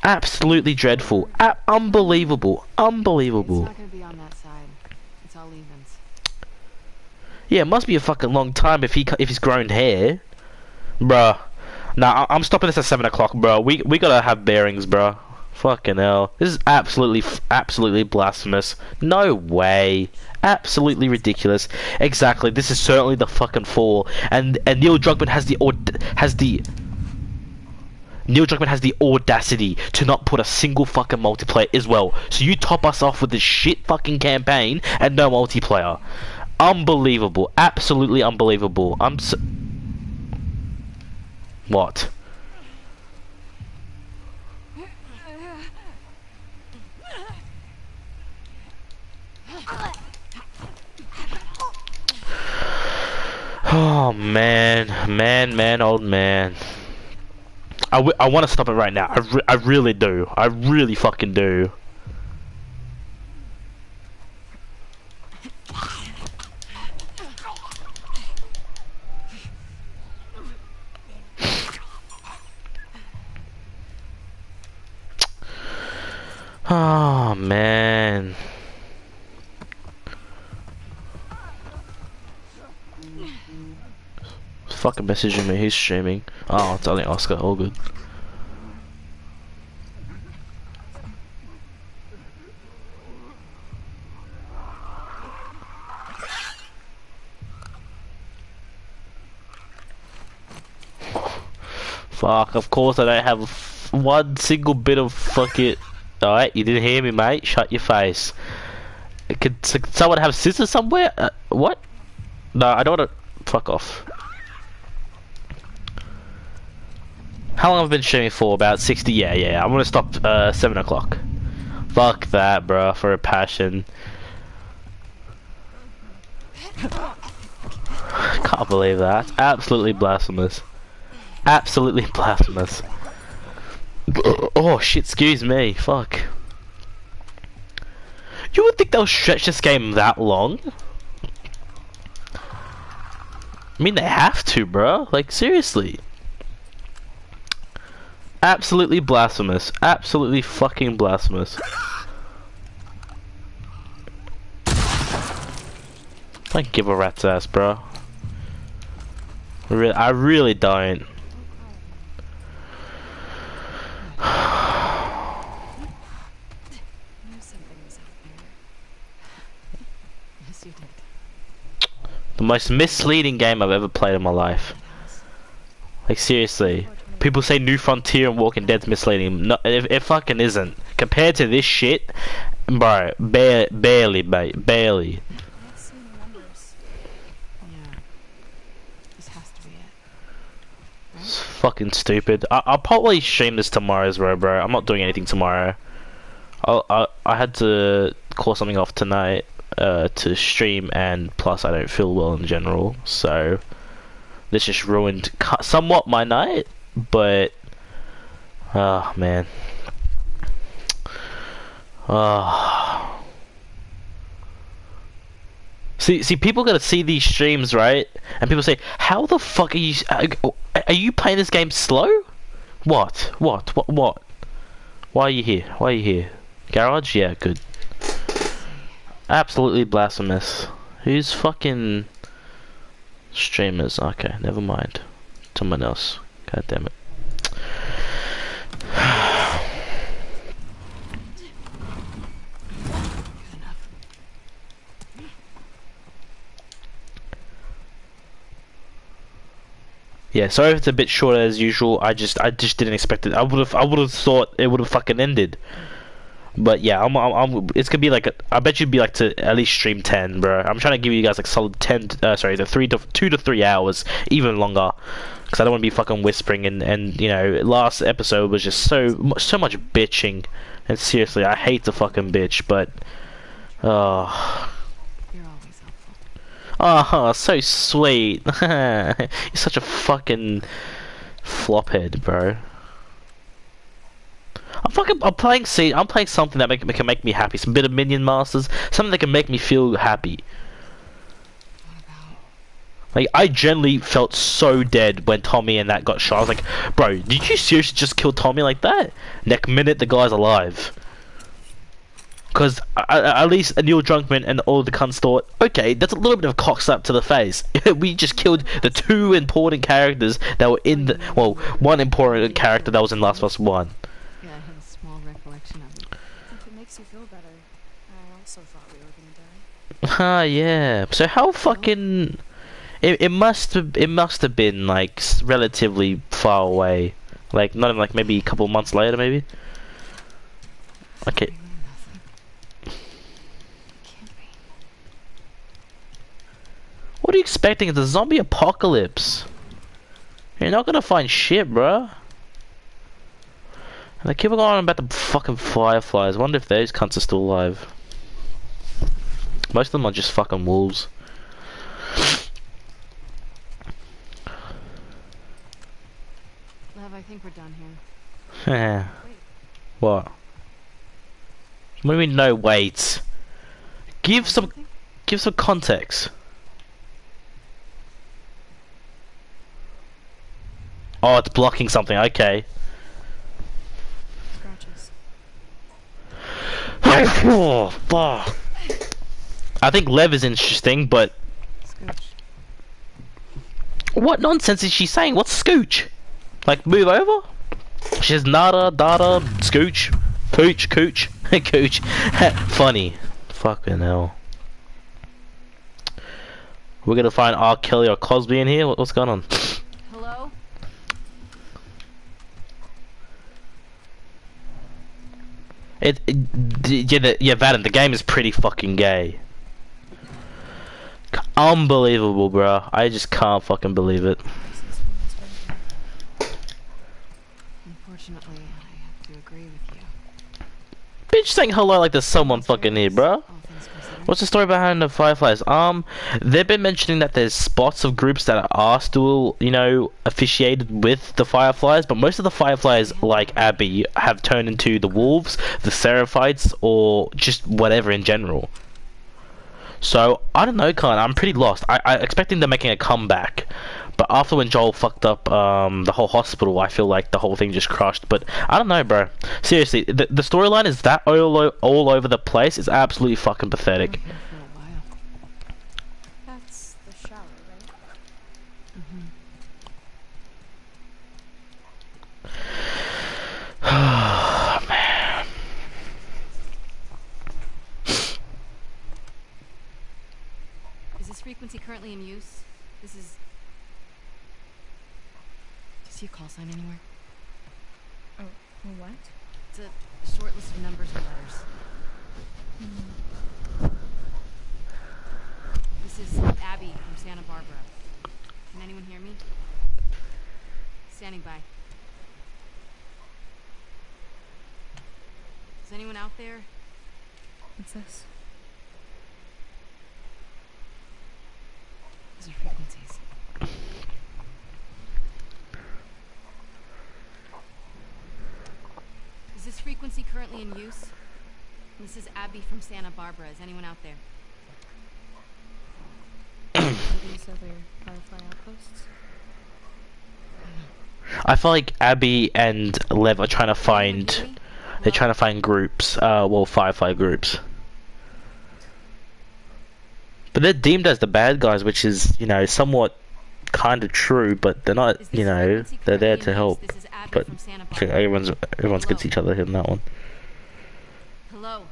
Absolutely dreadful. A- unbelievable. Unbelievable. not gonna be on that side. It's all evens. Yeah, it must be a fucking long time if he if he's grown hair, bruh. Nah, I- I'm stopping this at seven o'clock, bro. We we gotta have bearings, bro. Fucking hell, this is absolutely absolutely blasphemous. No way, absolutely ridiculous. Exactly, this is certainly the fucking fall, and and Neil Druckmann has the aud- has the. Neil Druckmann has the audacity to not put a single fucking multiplayer as well. So you top us off with this shit fucking campaign and no multiplayer. Unbelievable. Absolutely unbelievable. I'm s What? Oh man, man, man, old man. I, I want to stop it right now. I, re- I really do. I really fucking do. Oh man. Fucking messaging me, he's streaming. Oh, it's only Oscar, all good. Fuck, of course I don't have one single bit of fuck it. Alright, you didn't hear me, mate. Shut your face. Could, someone have scissors somewhere? Uh, what? No, I don't want to. Fuck off. How long have I been streaming for? About 60? Yeah, yeah. I'm gonna stop uh, 7 o'clock. Fuck that, bro. For a passion. Can't believe that. Absolutely blasphemous. Absolutely blasphemous. Oh shit, excuse me. Fuck. You would think they'll stretch this game that long? I mean, they have to, bro. Like, seriously. Absolutely blasphemous. Absolutely fucking blasphemous. Don't give a rat's ass, bro. I really don't. I knew something was out there. Yes, you did. The most misleading game I've ever played in my life. Like seriously, people say New Frontier and Walking Dead's misleading. No, it, it fucking isn't. Compared to this shit, bro, bare, barely, mate, barely. Let's see the numbers. Yeah. This has to be it. It's fucking stupid. I, I'll probably stream this tomorrow as well, bro. I'm not doing anything tomorrow. I I I had to call something off tonight uh, to stream, and plus I don't feel well in general, so this just ruined somewhat my night. But oh man, oh. See, see, people gotta see these streams, right? And people say, "How the fuck are you? Are, you playing this game slow? What? What? What? What? Why are you here? Why are you here? Garage? Yeah, good. Absolutely blasphemous. Who's fucking streamers? Okay, never mind. Someone else. God damn it. Yeah, sorry if it's a bit shorter as usual. I just, I just didn't expect it. I would have, I would have thought it would have fucking ended. But yeah, I'm, I'm, I'm it's gonna be like, a, I bet you'd be like to at least stream ten, bro. I'm trying to give you guys like solid ten, uh, sorry, the three to two to three hours, even longer, because I don't want to be fucking whispering and and you know, last episode was just so so much bitching, and seriously, I hate to fucking bitch, but, helpful. Oh, so sweet. You're such a fucking flophead, bro. I'm fucking. I'm playing. See, I'm playing something that make, can make me happy. Some bit of Minion Masters. Something that can make me feel happy. Like I generally felt so dead when Tommy and that got shot. I was like, bro, did you seriously just kill Tommy like that? Next minute, the guy's alive. Because at least Neil Druckmann and all the cunts thought, okay, that's a little bit of a cock slap to the face. we just killed the two important characters that were in the well, one important character that was in Last of Us One. Yeah, I have a small recollection of it. If it makes you feel better, I also thought we were gonna die. Ah, yeah. So how fucking it, it must have it must have been like relatively far away, like not even like maybe a couple months later, maybe. Okay. Really nothing. Can't be. What are you expecting? It's a zombie apocalypse. You're not gonna find shit, bruh. And they keep going on about the fucking fireflies. I wonder if those cunts are still alive. Most of them are just fucking wolves. Lev, I think we're done here. what? What do you mean no wait? Give some give some context. Oh, it's blocking something. Okay. Scratches. oh, fuck. I think Lev is interesting, but Scooch. what nonsense is she saying? What's scooch? Like move over? She says nada, dada, scooch, pooch, cooch, cooch. Funny. Fucking hell. We're gonna find R. Kelly or Cosby in here. What's going on? Hello? It, it yeah, the, yeah, Vaden, the game is pretty fucking gay. Unbelievable, bro. I just can't fucking believe it. Unfortunately, I have to agree with you. Bitch saying hello like there's someone fucking here, bro. Considered. What's the story behind the Fireflies? Um, they've been mentioning that there's spots of groups that are still, you know, officiated with the Fireflies, but most of the Fireflies, like Abby, have turned into the Wolves, the Seraphites, or just whatever in general. So I don't know, Khan. I'm pretty lost. I I expecting them making a comeback, but after when Joel fucked up um the whole hospital, I feel like the whole thing just crushed. But I don't know, bro. Seriously, the the storyline is that all o- all over the place. It's absolutely fucking pathetic. We're here for a while. That's the shower, right? Man. Is this frequency currently in use? This is. See a call sign anywhere? Oh, what? It's a short list of numbers and letters. Hmm. This is Abby from Santa Barbara. Can anyone hear me? Standing by. Is anyone out there? What's this? Those are frequencies. This frequency currently in use? This is Abby from Santa Barbara. Is anyone out there? These other Firefly outposts? I feel like Abby and Lev are trying to find. They're trying to find groups. Uh, well, Firefly groups. But they're deemed as the bad guys, which is, you know, somewhat kind of true. But they're not, you know, they're there to help. This is but from Santa I think Barbara. everyone's everyone's against each other in that one. Hello.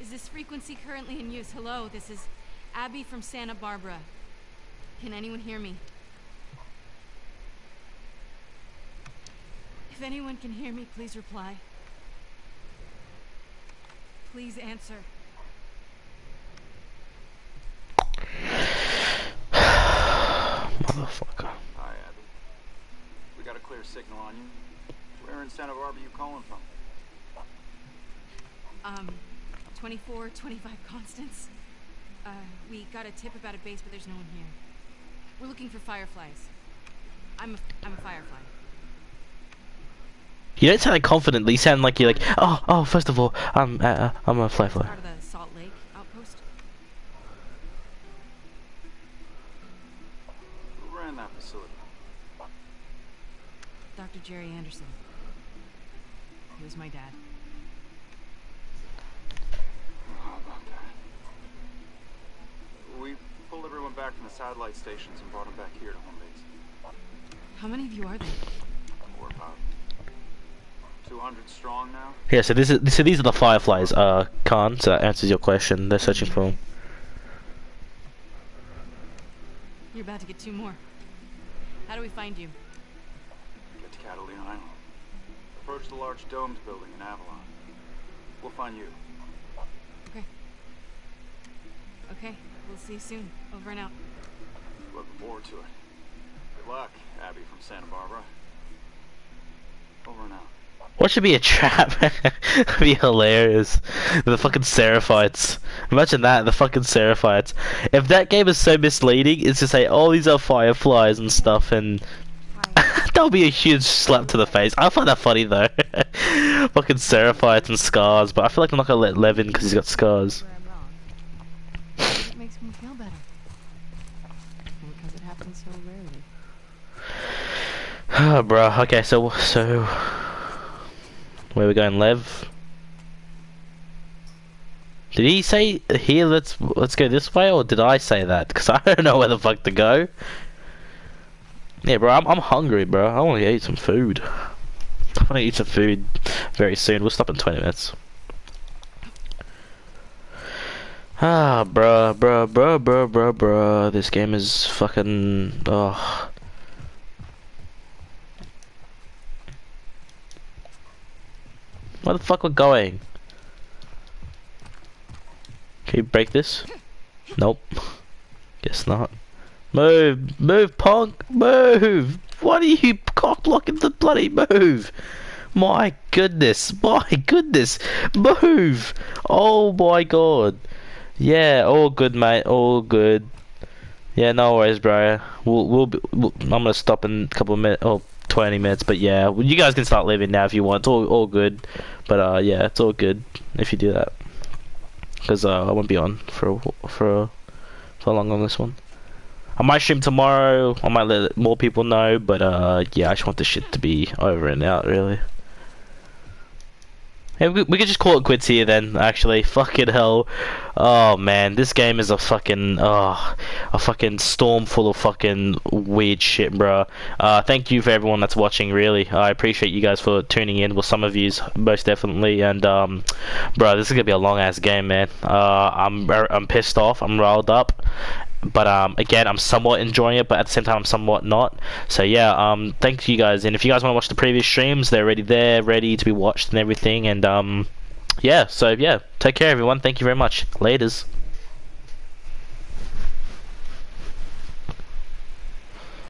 Is this frequency currently in use? Hello, this is Abby from Santa Barbara. Can anyone hear me? If anyone can hear me, please reply. Please answer. Motherfucker. Hi, Abby. We got a clear signal on you. Where in Santa Barbara you calling from? Um, 24, 25 Constance. Uh, we got a tip about a base, but there's no one here. We're looking for fireflies. I'm a, I'm a firefly. You don't sound like confidently. You sound like you're like, oh, oh. First of all, I'm, uh, uh, I'm a fly fly. Part of the Salt Lake outpost. Who ran that facility? Dr. Jerry Anderson. He was my dad. How about that? We pulled everyone back from the satellite stations and brought them back here to home base. How many of you are there? We're about 200 strong now. Yeah. So this is so these are the fireflies. Uh, Khan. So that answers your question. They're searching for them. You're about to get two more. How do we find you? Get to Catalina Island. Approach the large domed building in Avalon. We'll find you. Okay. Okay, we'll see you soon. Over and out. Looking forward to it. Good luck, Abby from Santa Barbara. Over and out. What should be a trap? That'd be hilarious. The fucking Seraphites. Imagine that, the fucking Seraphites. If that game is so misleading, it's to say, oh, these are fireflies and stuff, and that would be a huge slap to the face. I find that funny though. fucking Seraphites and scars, but I feel like I'm not gonna let Levin because he's got scars. It makes me feel better. Because it happens so rarely. Oh, bro. Okay, so so where we going, Lev? Did he say here? Let's let's go this way, or did I say that? Because I don't know where the fuck to go. Yeah, bro. I'm I'm hungry, bro. I want to eat some food. I want to eat some food very soon. We'll stop in 20 minutes. Ah, bruh, bruh, bruh, bruh, bruh, bruh. This game is fucking. Oh. Where the fuck we're going? Can you break this? Nope. Guess not. Move! Move, punk! Move! What are you cock blocking the bloody move? My goodness! My goodness! Move! Oh my god! Yeah, all good, mate. All good. Yeah, no worries, bro. We'll we'll, be, we'll I'm gonna stop in a couple of minutes, oh, 20 minutes. But yeah, you guys can start leaving now if you want. It's all all good. But uh, yeah, it's all good if you do that. Cause uh, I won't be on for for for long on this one. I might stream tomorrow. I might let more people know. But uh, yeah, I just want this shit to be over and out, really. Hey, we, we could just call it quits here then, actually. Fucking hell. Oh man, this game is a fucking, oh, a fucking storm full of fucking weird shit, bro. Uh, thank you for everyone that's watching, really. I appreciate you guys for tuning in. Well, some of yous, most definitely. And, um, bruh, this is gonna be a long ass game, man. Uh, I'm, I'm pissed off. I'm riled up but um, again, I'm somewhat enjoying it, but at the same time, I'm somewhat not. So yeah, um, thank you guys, and if you guys want to watch the previous streams, they're already there, ready to be watched and everything. And um, yeah, so yeah, take care, everyone. Thank you very much. Laters.